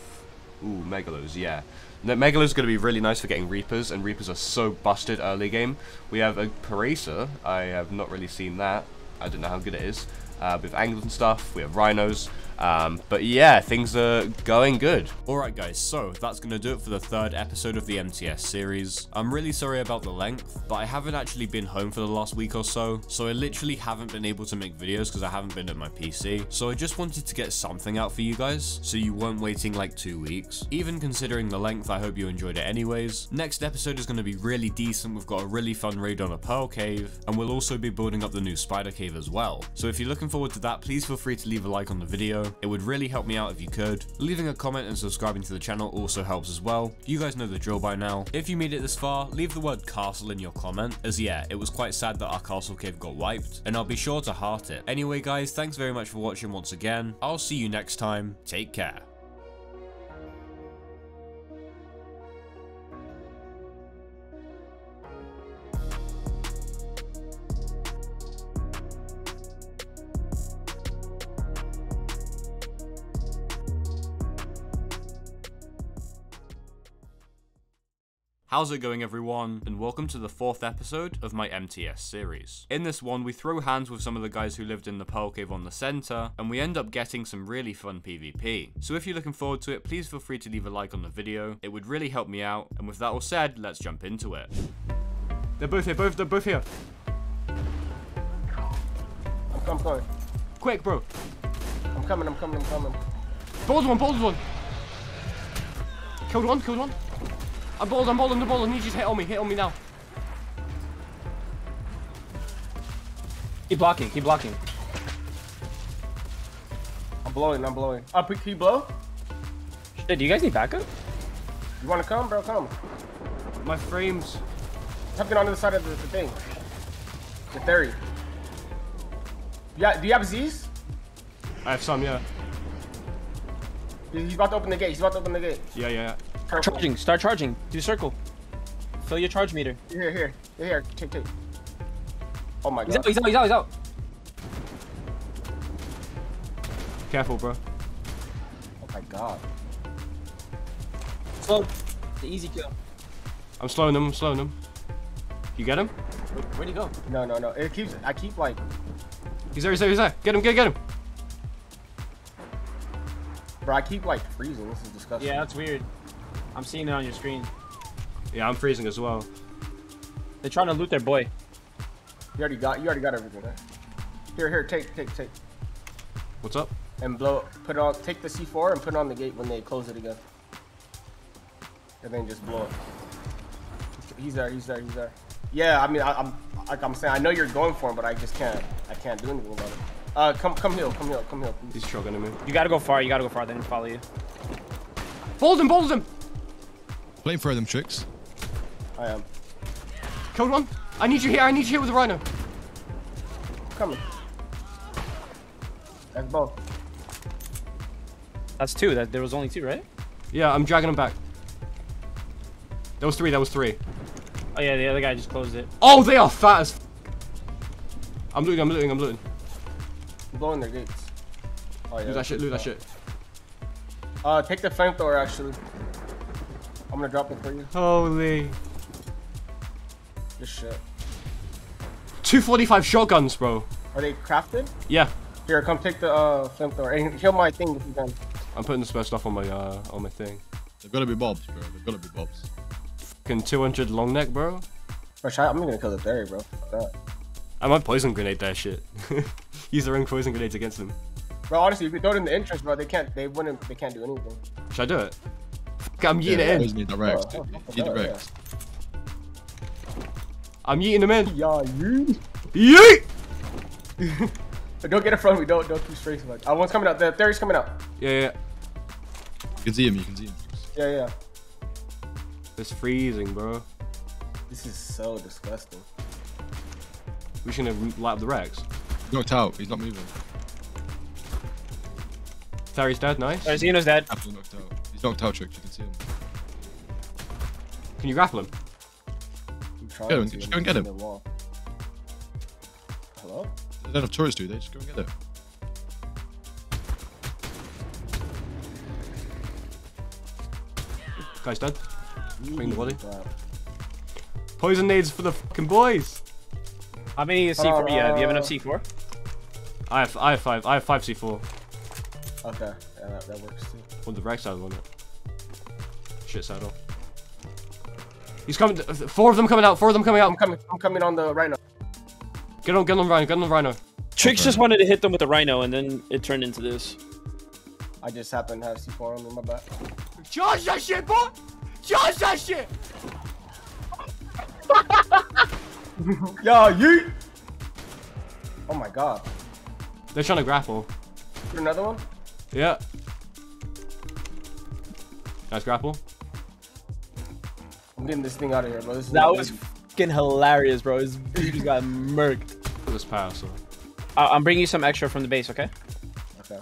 ooh Megalos, yeah. Megalos is going to be really nice for getting Reapers, and Reapers are so busted early game. We have a Paracer. I have not really seen that. I don't know how good it is. Uh, we have angles and stuff. We have rhinos. Um, but yeah, things are going good. Alright guys, so that's going to do it for the third episode of the MTS series. I'm really sorry about the length, but I haven't actually been home for the last week or so, so I literally haven't been able to make videos because I haven't been at my PC. So I just wanted to get something out for you guys, so you weren't waiting like two weeks. Even considering the length, I hope you enjoyed it anyways. Next episode is going to be really decent. We've got a really fun raid on a Pearl Cave, and we'll also be building up the new Spider Cave as well. So if you're looking forward to that, please feel free to leave a like on the video. video. It would really help me out if you could. Leaving a comment and subscribing to the channel also helps as well. You guys know the drill by now. If you made it this far, leave the word castle in your comment, as yeah, it was quite sad that our castle cave got wiped, and I'll be sure to heart it. Anyway guys, thanks very much for watching once again. I'll see you next time. Take care. How's it going everyone, and welcome to the fourth episode of my MTS series. In this one, we throw hands with some of the guys who lived in the Pearl Cave on the center, and we end up getting some really fun PvP. So if you're looking forward to it, please feel free to leave a like on the video, it would really help me out, and with that all said, let's jump into it. They're both here, both, they're both here.
I'm, I'm coming.
Quick, bro.
I'm coming, I'm coming, I'm coming.
Bold one, bold one. Killed one, killed one. I'm bold, I'm bold, I'm bold. I need you to hit on me, hit on me now.
Keep blocking, keep blocking.
I'm blowing, I'm blowing. Up, can you blow?
Shit, do you guys need backup?
You wanna come, bro? Come.
My frames.
Tuck on onto the side of the, the thing. The theory. Yeah, do you have Z's?
I have some, yeah.
He's about to open the gate. He's about to open the gate.
Yeah, yeah, yeah.
Careful.
Charging, start charging. Do circle. Fill your charge meter.
You're here, here, here, here. Take, take. Oh my god.
out, he's out, he's out, he's out.
Careful, bro.
Oh my god.
Slow. The easy kill.
I'm slowing them, I'm slowing them. You get him?
Where, where'd he go?
No, no, no. It keeps. I keep like.
He's there, he's there, he's there. Get him, get, get him.
Bro, I keep like freezing. This is disgusting.
Yeah, that's weird. I'm seeing it on your screen.
Yeah, I'm freezing as well.
They're trying to loot their boy.
You already got. You already got everything. Right? Here, here. Take, take, take.
What's up?
And blow. Put it on. Take the C4 and put it on the gate when they close it again. And then just blow it. He's there. He's there. He's there. Yeah, I mean, I, I'm like I'm saying. I know you're going for him, but I just can't. I can't do anything about it. Uh, come, come here. Come here. Come here. Please.
He's shotgunning me.
You gotta go far, you gotta go far, then follow you.
Bold him, bold him!
Flame throw them Trix.
I am.
Killed one. I need you here, I need you here with the rhino.
Coming. That's both.
That's two, that there was only two, right?
Yeah, I'm dragging him back. That was three, that was three.
Oh yeah, the other guy just closed it.
Oh, they are fat as f I'm looting, I'm looting, I'm looting.
I'm blowing their gates. Oh yeah.
Loot that shit, loot that shit.
Uh, take the flamethrower actually. I'm gonna drop it for you.
Holy.
This shit.
245 shotguns, bro.
Are they crafted?
Yeah.
Here, come take the uh, flamethrower and kill my thing if you can.
I'm putting the spare stuff on my uh on my thing.
They've got to be bobs, bro. They've got to be bobs.
Fucking 200 long neck, bro.
Bro, try- I'm gonna kill the theory, bro. Fuck that.
I might poison grenade that shit. Use the ring poison grenades against them.
Bro, honestly, if you throw it in the entrance, bro, they can't. They wouldn't. They can't do anything.
Should I do it? Fuck, I'm yeeting
Yeah,
it in.
poison direct.
Oh, oh,
Eat
oh,
direct.
I'm yeeting them in.
Yeah, you.
Yeet!
Don't get it from me. Don't don't keep straight so much. Uh, one's coming out. The theory's coming out.
Yeah, yeah.
You can see him. You can see him.
Yeah, yeah.
It's freezing, bro.
This is so disgusting.
We shouldn't light up the Rex.
He's knocked out. He's not moving.
Terry's dead, nice.
Zeno's dead.
Absolutely knocked out. He's knocked out, Trix. You can see him.
Can you grapple him?
I'm trying
Go and-
to,
just go and get him.
in the wall. Hello?
They don't have turrets, do they? Just go and get it.
Guy's dead. Bring the body.
Crap.
Poison nades for the fucking boys.
How many C4 do you have? Do you have enough C4?
I have, I have five. I have five C4.
Okay, yeah, that, that works too.
On the right side on it. Shit saddle. He's coming. Four of them coming out. Four of them coming out.
I'm coming. I'm coming on the rhino.
Get on, get on Rhino. Get on the Rhino.
Trix just wanted to hit them with the rhino and then it turned into this.
I just happen to have C4 on me. My back.
Charge that shit, boy! Charge that shit!
Yo, you. Oh my god.
They're trying to grapple.
Put another one.
Yeah. Nice grapple.
I'm getting this thing out of here, bro. This is
That was fucking hilarious, bro. His dude just got murked.
This parasol.
I- I'm bringing you some extra from the base, okay?
okay.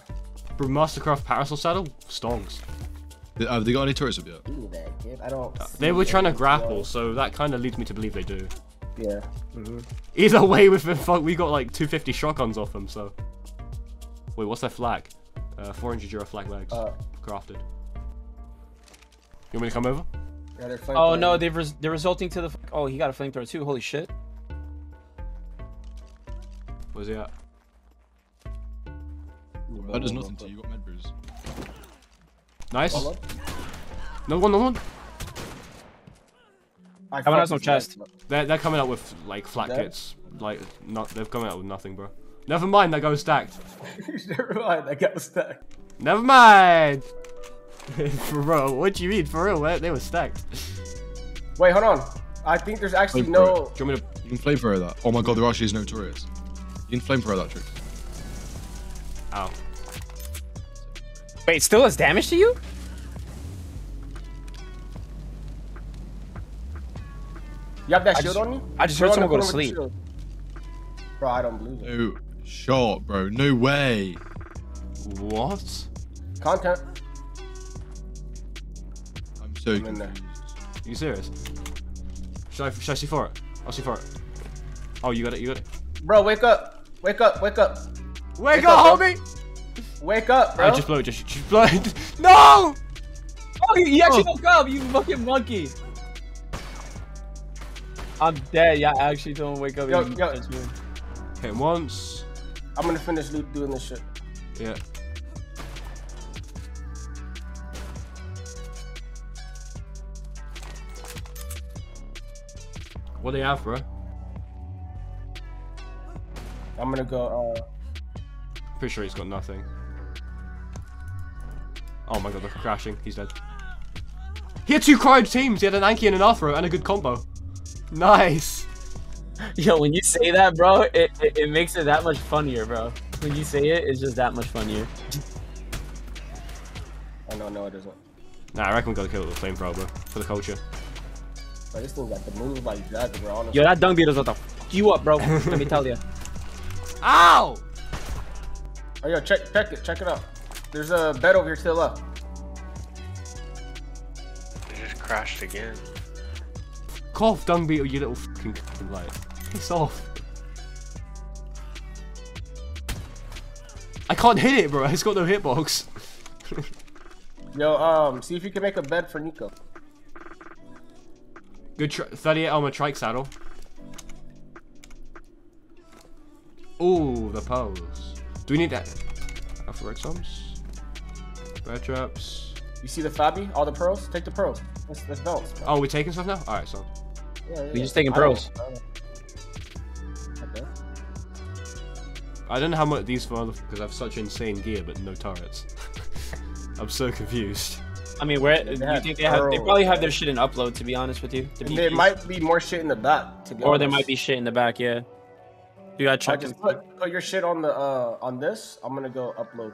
Bro, Mastercraft parasol saddle? Stonks.
Have uh, they got any turrets up yet?
Give me that, kid. I don't.
They were trying to grapple,
bro.
so that kind of leads me to believe they do.
Yeah. Mhm.
Either way, with the fuck, we got like 250 shotguns off them, so. Wait, what's their flag? Uh, 400 euro flag legs.
Uh,
Crafted. You want me to come over?
yeah,
Oh no, they've res- they're resulting to the. f- Oh, he got a flamethrower too. Holy shit.
Where's he at?
That does nothing to you. You got med brews.
Nice.
Hold.
No one, no one.
I
That one has
fucked
no chest.
guy.
They're, they're coming out with like flat
Dead?
kits. Like, not, they've come out with nothing, bro. Never mind, that goes stacked.
Never mind. I got stacked.
Never mind. For real, what do you mean? For real, they- they were stacked.
Wait, hold on. I think there's actually
Wait for
no.
Do you want me to?
You can flamethrower that. Oh my god, there actually is no turrets. You can flamethrower that trick.
Ow.
Wait, still has damage to you?
You have that
I
shield
just-
on you?
I just heard someone go to
corner with the
sleep.
Bro, I don't believe it.
No shot, bro. No way.
What?
Content.
I'm so
I'm in there.
confused.
you serious? Should I, should I see for it? I'll see for it. Oh, you got it, you got it.
Bro, wake up. Wake up. Wake up.
Wake,
Wake
up,
up,
homie!
Wake up, bro.
I just blow it, just, just blow it. no!
Oh, he actually oh. woke up, you fucking monkey. I'm dead. Yeah, I actually don't wake up.
Yo,
You
yo.
touch.
Hit him once.
I'm gonna finish loot doing this shit.
Yeah. What do you have, bro?
I'm gonna go. Uh,
Pretty sure he's got nothing. Oh my god, look, crashing. He's dead. He had two crowd teams. He had an Anki and an Arthro and a good combo. Nice.
Yo, when you say that, bro, it, it, it makes it that much funnier, bro. When you say it, it's just that much funnier.
oh no, no, it doesn't.
Nah, I reckon we gotta kill it with Flame flamethrower, bro. For the culture.
But this thing got the moves like Jagger, bro. Honestly.
Yo, that dung beat is what the f you up, bro. Let me tell you.
Ow!
Oh, yo, check, check it, check it out. There's a bed over here to the left.
It just crashed again.
Cough, dung beetle, you little fucking c- like. Piss off. I can't hit it, bro. It's got no hitbox.
Yo, um, see if you can make a bed for Nico.
Good tr 38 armor trike saddle. Ooh, the pose. Do we need that? Alpha exoms? Bear traps.
You see the Fabi? All the pearls? Take the pearls. Let's, let's.
Oh, we're taking stuff now? Alright, so.
Yeah, yeah,
We
yeah.
just taking
I don't-
pearls.
I don't know.
I don't know how much these for because I have such insane gear but no turrets. I'm so confused.
I mean, where do you think they have? They probably have their shit in upload. To be honest with you, to
And
be
there might be more shit in the back, to be
or
honest.
there might be shit in the back. Yeah, you gotta
I
check.
just put, put your shit on the uh on this. I'm gonna go upload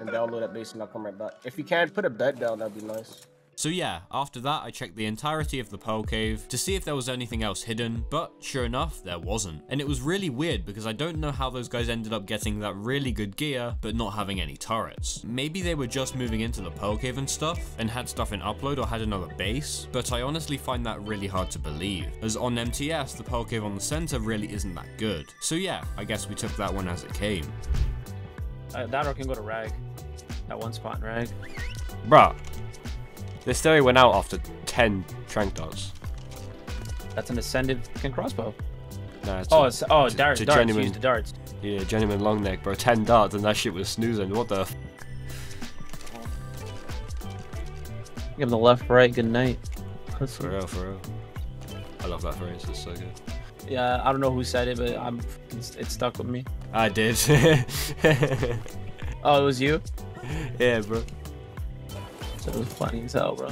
and download that base and I'll come right back. If you can, put a bed down. That'd be nice.
So yeah, after that I checked the entirety of the Pearl Cave to see if there was anything else hidden, but sure enough, there wasn't. And it was really weird because I don't know how those guys ended up getting that really good gear, but not having any turrets. Maybe they were just moving into the Pearl Cave and stuff, and had stuff in upload or had another base, but I honestly find that really hard to believe, as on MTS, the Pearl Cave on the center really isn't that good. So yeah, I guess we took that one as it came.
Uh, that or can go to rag. That one spot in rag.
Bruh. This theory went out after 10 trank darts.
That's an ascended fucking crossbow.
Nah,
Oh,
a-
it's oh
it's
darts.
it's a
Darts.
genuine-
Use the darts.
Yeah, genuine long neck, bro. 10 darts and that shit was snoozing. What the f-
Give him the left, right. Good night.
For real, for real. I love that phrase, it's so good.
Yeah, I don't know who said it, but I'm. It's, it stuck with me.
I did.
Oh, it was you.
yeah, bro.
So it was funny as hell, bro.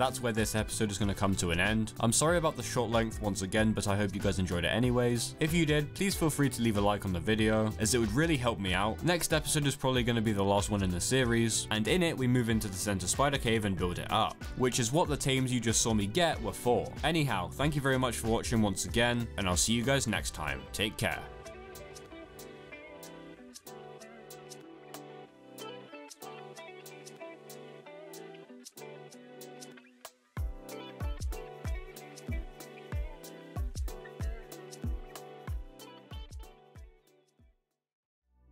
That's where this episode is going to come to an end. I'm sorry about the short length once again, but I hope you guys enjoyed it anyways. If you did, please feel free to leave a like on the video, as it would really help me out. Next episode is probably going to be the last one in the series, and in it we move into the center spider cave and build it up, which is what the tames you just saw me get were for. Anyhow, thank you very much for watching once again, and I'll see you guys next time. Take care.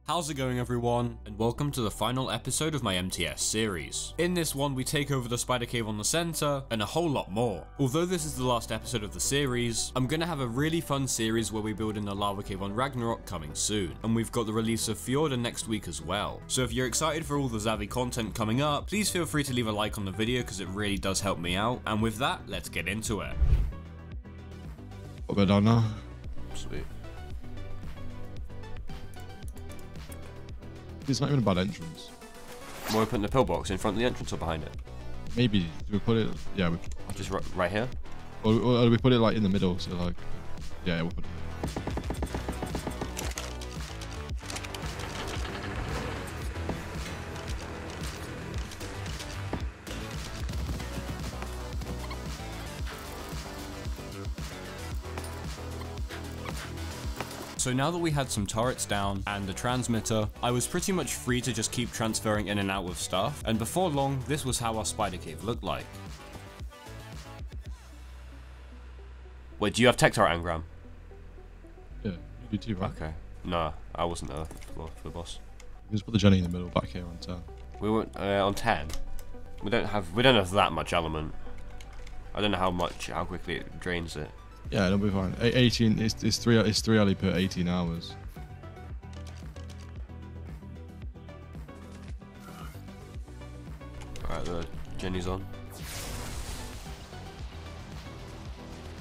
How's it going everyone, and welcome to the final episode of my MTS series. In this one we take over the spider cave on the center, and a whole lot more. Although this is the last episode of the series, I'm gonna have a really fun series where we build in the lava cave on Ragnarok coming soon, and we've got the release of Fjordur next week as well. So if you're excited for all the Xavii content coming up, please feel free to leave a like on the video because it really does help me out, and with that, let's get into it.
What about down now?
Sweet.
It's not even a bad entrance.
Why are we putting the pillbox in front of the entrance or behind it?
Maybe do we put it? Yeah, we,
Just ri- right here?
or, or do we put it like in the middle? So like, yeah, we'll put it.
So now that we had some turrets down and the transmitter, I was pretty much free to just keep transferring in and out with stuff, and before long, this was how our spider cave looked like.
Wait, do you have tech turret engram?
Yeah, you too, right?
Okay. No, I wasn't there for, for the boss.
Just put the Jenny in the middle back here on turn.
We went uh, on 10. We don't have we don't have that much element. I don't know how much how quickly it drains it.
Yeah, it'll be fine. 18. It's, it's three. It's three alley per 18 hours.
Alright, the Jenny's on.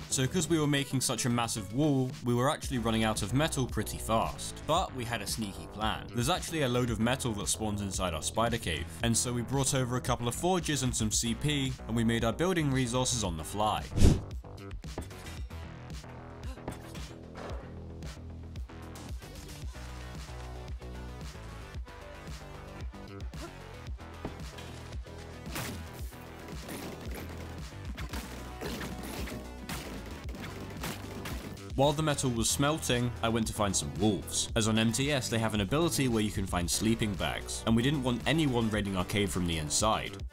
So because we were making such a massive wall, we were actually running out of metal pretty fast. But we had a sneaky plan. There's actually a load of metal that spawns inside our spider cave, and so we brought over a couple of forges and some CP, and we made our building resources on the fly. While the metal was smelting, I went to find some wolves, as on MTS they have an ability where you can find sleeping bags, and we didn't want anyone raiding our cave from the inside.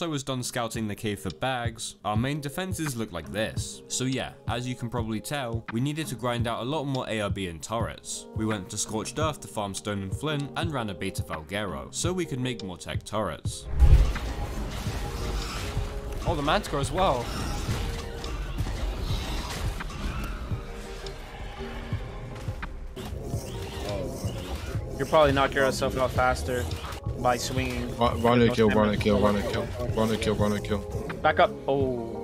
Once I was done scouting the cave for bags, our main defenses looked like this. So yeah, as you can probably tell, we needed to grind out a lot more ARB and turrets. We went to Scorched Earth to farm stone and flint, and ran a beta Valguero, so we could make more tech turrets.
Oh, the Manticore as well.
You'll probably knock yourself out faster by swinging.
Run, run and kill, run and kill, run and kill, run and kill, run and kill.
Back up. Oh.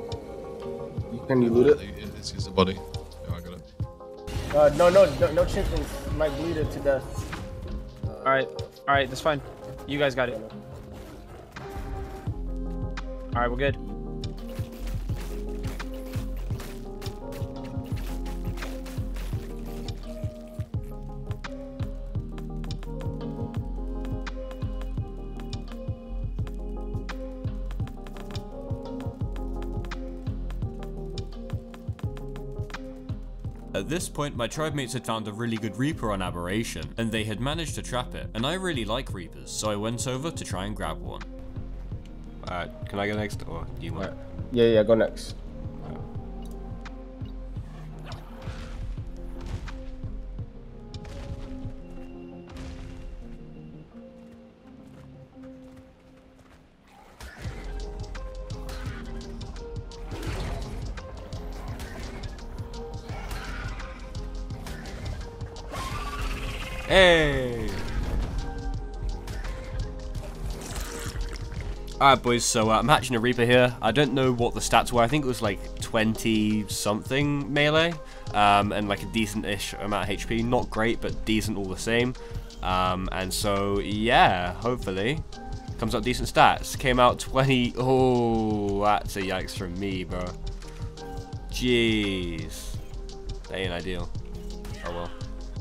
Can you loot it?
It- It's, it's a body. Yeah, I got it.
Uh, no, no, no, no chickens. Might bleed it to death.
All right. All right. That's fine. You guys got it. All right. We're good.
At this point, my tribe mates had found a really good Reaper on Aberration, and they had managed to trap it, and I really like Reapers, so I went over to try and grab one.
Alright, can I go next or do you want?
Yeah, yeah, go next.
Alright boys, so uh, I'm hatching a Reaper here. I don't know what the stats were. I think it was like 20 something melee. Um, and like a decent-ish amount of HP. Not great, but decent all the same. Um, and so, yeah, hopefully. Comes out decent stats. Came out 20... Oh, that's a yikes from me, bro. Jeez. That ain't ideal. Oh well.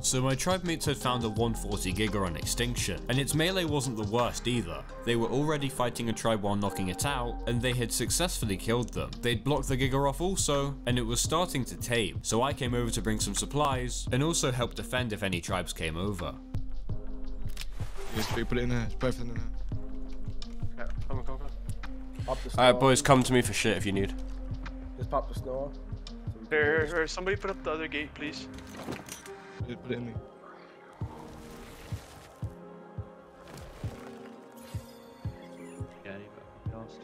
So my tribe mates had found a 140 Giga on Extinction, and its melee wasn't the worst either. They were already fighting a tribe while knocking it out, and they had successfully killed them. They'd blocked the Giga off also, and it was starting to tame, so I came over to bring some supplies, and also help defend if any tribes came over.
Yes, put it in there. Both in there.
Yeah, come on, come on.
Pop the snow
Alright boys, come to me for shit if you need.
Just pop the snow off.
Here, here, here, somebody put up the other gate, please.
Put it in me.
Yeah, you got lost.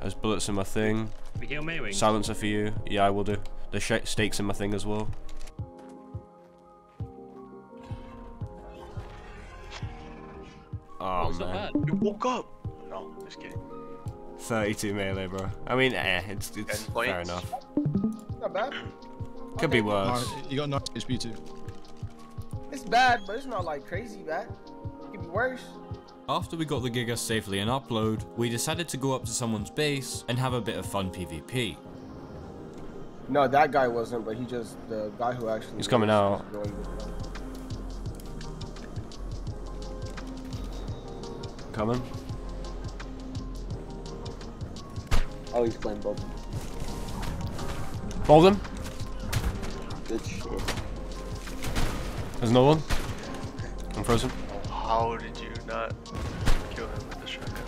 There's bullets in my thing.
We kill Maewing.
Silencer for you. Yeah, I will do. There's stakes in my thing as well. Oh, man.
You woke up! No, just kidding.
32 melee, bro. I mean, eh, it's, it's fair enough.
Not bad.
Could be worse.
Alright, you got 9 HP too.
It's bad, but it's not like crazy bad. It could be worse.
After we got the Giga safely in upload, we decided to go up to someone's base and have a bit of fun PvP.
No, that guy wasn't, but he just the guy who actually.
He's coming out.
joined this guy.
Coming.
Oh, he's playing Bob.
Hold him.
Good shit.
There's no one. I'm frozen.
How did you not kill him with the shotgun?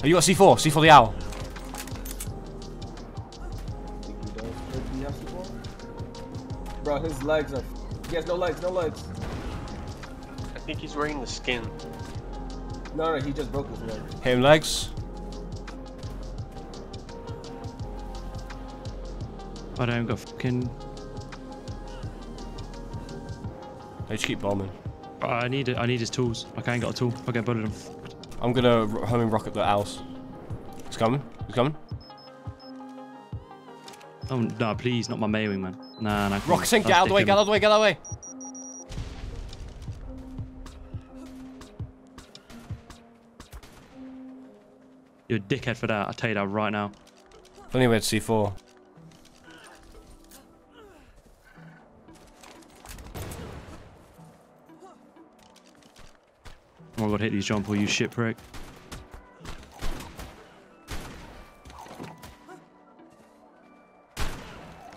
Oh, you got C4. C4 the owl.
Think he does. Wait, do you have C4? Bro, his legs are. He has no legs, no legs.
I think he's wearing the skin.
No, no, he just broke his leg.
Hit him legs.
But I don't got fucking.
They just keep bombing.
I need it. I need his tools. I can't get a tool. I get bullet him.
I'm gonna r- homing rocket the house. He's coming. He's coming.
Oh no, please, not my Maewing, man. Nah, nah.
Rocketing, get out of the way, get out of the way, get out of the way.
You're a dickhead for that. I tell you that right now.
Anyway, it's C4.
My god, hit these jump Paul, you shit prick.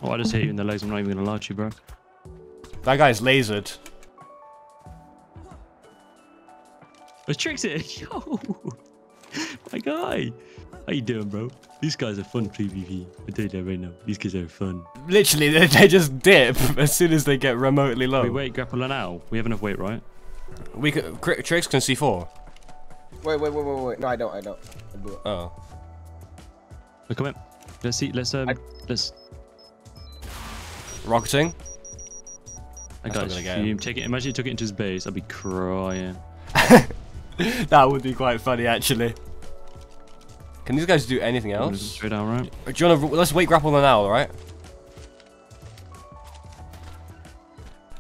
Oh, I just hit you in the legs. I'm not even gonna lie to you, bro.
That guy's lasered.
Let's tricks it. Yo, my guy. How you doing, bro? These guys are fun PvP. I tell you that right now. These guys are fun.
Literally, they, they just dip as soon as they get remotely low.
Wait, wait, grapple and now. We have enough weight, right?
We can, Cri- Trix can C4.
Wait, wait, wait, wait, wait. No, I don't, I don't. I do it.
Oh.
Look, come in. Let's see. Let's um.
I-
let's.
Rocketing.
I got
not gonna
you.
him.
Take it. Imagine you took it into his base. I'd be crying.
that would be quite funny, actually. Can these guys do anything else?
Straight down, right?
Do you wanna, let's wait grapple an owl, alright?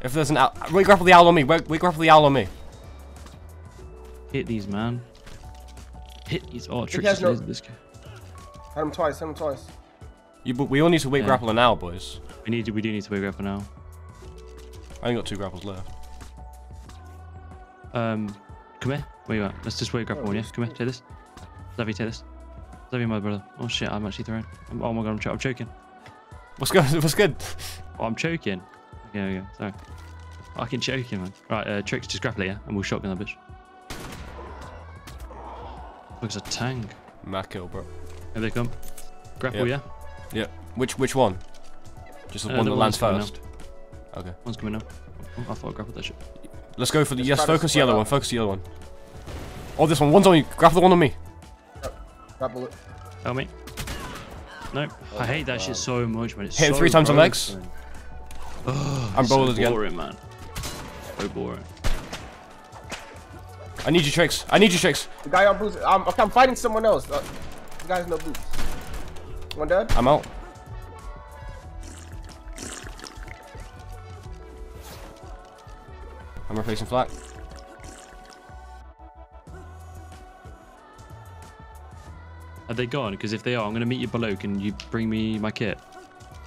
If there's an owl, wait grapple the owl on me, wait, wait grapple the owl on me.
Hit these, man. Hit these. Oh,
he
Trix
has no-
this guy.
Hit him twice, hit him twice.
You, but we all need to wait
Yeah.
grapple an owl, boys.
We need. to- We do need to wait grapple an owl.
I only got two grapples left.
Um, come here. Where you at? Let's just wait grapple one. Yeah, come here. Take this. Xavii, take this. Xavii, my brother. Oh shit, I'm actually throwing. I'm, oh my god, I'm, cho- I'm choking.
What's good? What's good?
Oh, I'm choking. Okay, okay, sorry. I can choke him, man. Right, uh, Trix, just grapple it, yeah, and we'll shotgun that bitch. Looks a tank.
Mad kill, bro.
Here they come. Grapple,
Yep.
yeah.
Yeah. Which which one? Just the
Uh,
one
the
that lands
that's coming
first. Okay.
One's coming up. Oh, I thought I grappled that shit.
Let's go for the
Just
yes. Focus the
spread
yellow
out.
one. Focus the yellow one. Oh, this one. One's on you. Grapple the one on me.
Grapple it.
Help me. Nope. I hate that shit so much, man. It's
Hit him
so
three times on
gross,
legs.
man.
I'm
It's so
bolded again.
boring, man. So boring.
I need your Trix. I need your Trix.
The guy on boots. I'm, okay, I'm fighting someone else. Uh, the guy's no boots. One dead.
I'm out. I'm replacing flak.
Are they gone? Because if they are, I'm gonna meet you below. Can you bring me my kit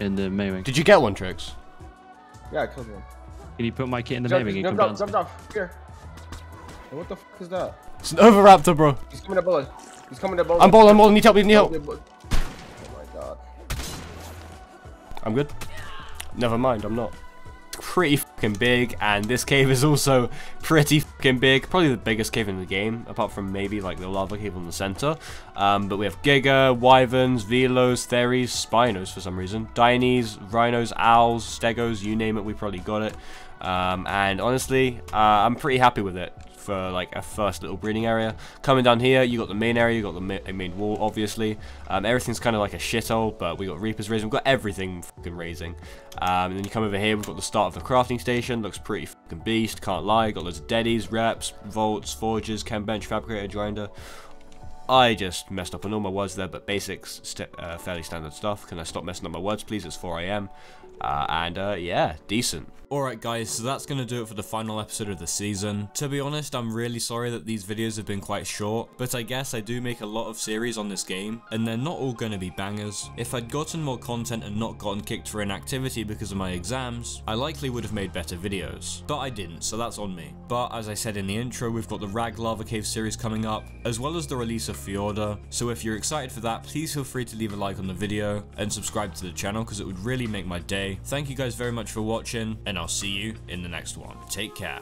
in the main wing?
Did you get one, Trix?
Yeah, I killed one.
Can you put my kit in the
Jump,
main wing
jump
and come
down,
down?
jump down. Here. What the fuck is that?
It's an Oviraptor, bro.
He's coming to bullet. He's coming to bullet.
I'm balling, I'm balling. Need help, need help.
Oh my god.
I'm good. Never mind, I'm not. Pretty fucking big, and this cave is also pretty fucking big. Probably the biggest cave in the game, apart from maybe like the lava cave in the center. Um, but we have Giga, Wyverns, Velos, Theris, Spinos for some reason, Dines, Rhinos, Owls, Stegos, you name it, we probably got it. Um, and honestly, uh, I'm pretty happy with it for like a first little breeding area. Coming down here, you got the main area, you got the ma main wall, obviously. Um, everything's kind of like a shithole, but we got Reapers raising, we've got everything fucking raising. Um, and then you come over here, we've got the start of the crafting station, looks pretty fucking beast, can't lie. Got loads of deadies, reps, vaults, forges, chem bench, fabricator, grinder. I just messed up on all my words there, but basics, st uh, fairly standard stuff. Can I stop messing up my words, please? It's 4am. Uh, and uh, yeah, decent.
Alright guys, so that's going to do it for the final episode of the season. To be honest, I'm really sorry that these videos have been quite short, but I guess I do make a lot of series on this game, and they're not all going to be bangers. If I'd gotten more content and not gotten kicked for inactivity because of my exams, I likely would have made better videos. But I didn't, so that's on me. But as I said in the intro, we've got the Rag Lava Cave series coming up, as well as the release of Fjordur, so if you're excited for that, please feel free to leave a like on the video, and subscribe to the channel because it would really make my Thank you guys very much for watching, and I'll see you in the next one. Take care.